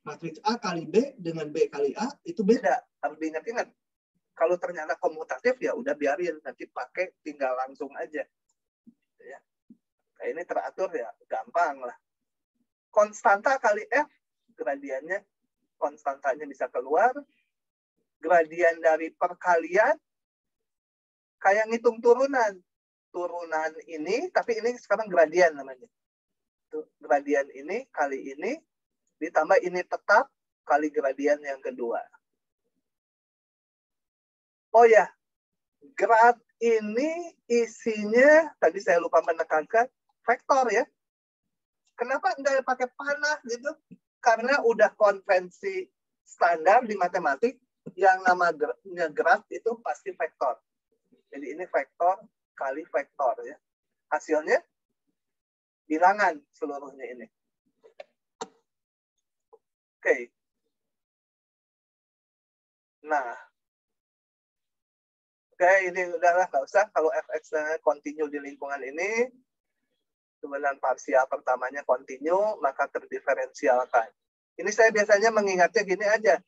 Matriks A kali B dengan B kali A itu beda. Harus diingat-ingat kalau ternyata komutatif ya udah biarin nanti pakai tinggal langsung aja ya nah, ini teratur ya gampang lah konstanta kali f gradiennya konstantanya bisa keluar gradien dari perkalian kayak ngitung turunan turunan ini tapi ini sekarang gradien namanya gradien ini kali ini ditambah ini tetap kali gradien yang kedua Oh ya, grad ini isinya tadi saya lupa menekankan vektor ya. Kenapa enggak pakai panah gitu? Karena udah konvensi standar di matematik yang namanya grad itu pasti vektor. Jadi ini vektor kali vektor ya. Hasilnya bilangan seluruhnya ini. Oke. Nah, Oke, ini udahlah nggak usah. Kalau fx continue di lingkungan ini, kemudian parsial pertamanya continue, maka terdiferensialkan. Ini saya biasanya mengingatnya gini aja.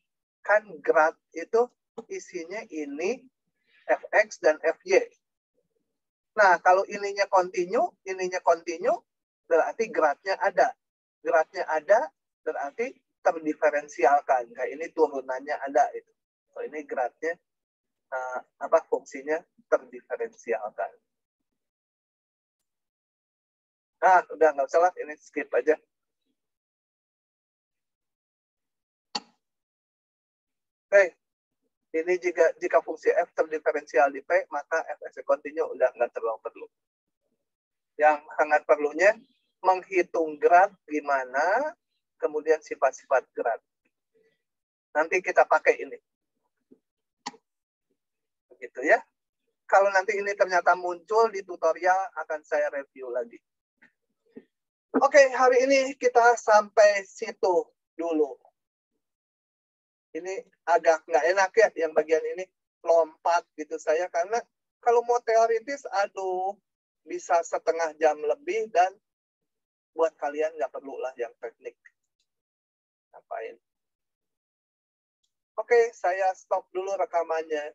Kan grad itu isinya ini fx dan fy. Nah, kalau ininya continue, ininya continue, berarti gradnya ada. Gradnya ada, berarti terdiferensialkan. Kayak ini turunannya ada. Itu. So, ini gradnya uh, apa fungsinya terdiferensialkan. Nah, udah nggak usah lah, ini skip aja. Okay. Ini jika jika fungsi f terdiferensial di p, maka fx kontinu udah nggak terlalu perlu. Yang sangat perlunya menghitung grad gimana, kemudian sifat-sifat grad. Nanti kita pakai ini. Begitu ya. Kalau nanti ini ternyata muncul di tutorial, akan saya review lagi. Oke, hari ini kita sampai situ dulu. Ini agak nggak enak ya yang bagian ini? Lompat gitu saya karena kalau mau teoritis aduh bisa setengah jam lebih dan buat kalian nggak perlu lah yang teknik. Ngapain? Oke saya stop dulu rekamannya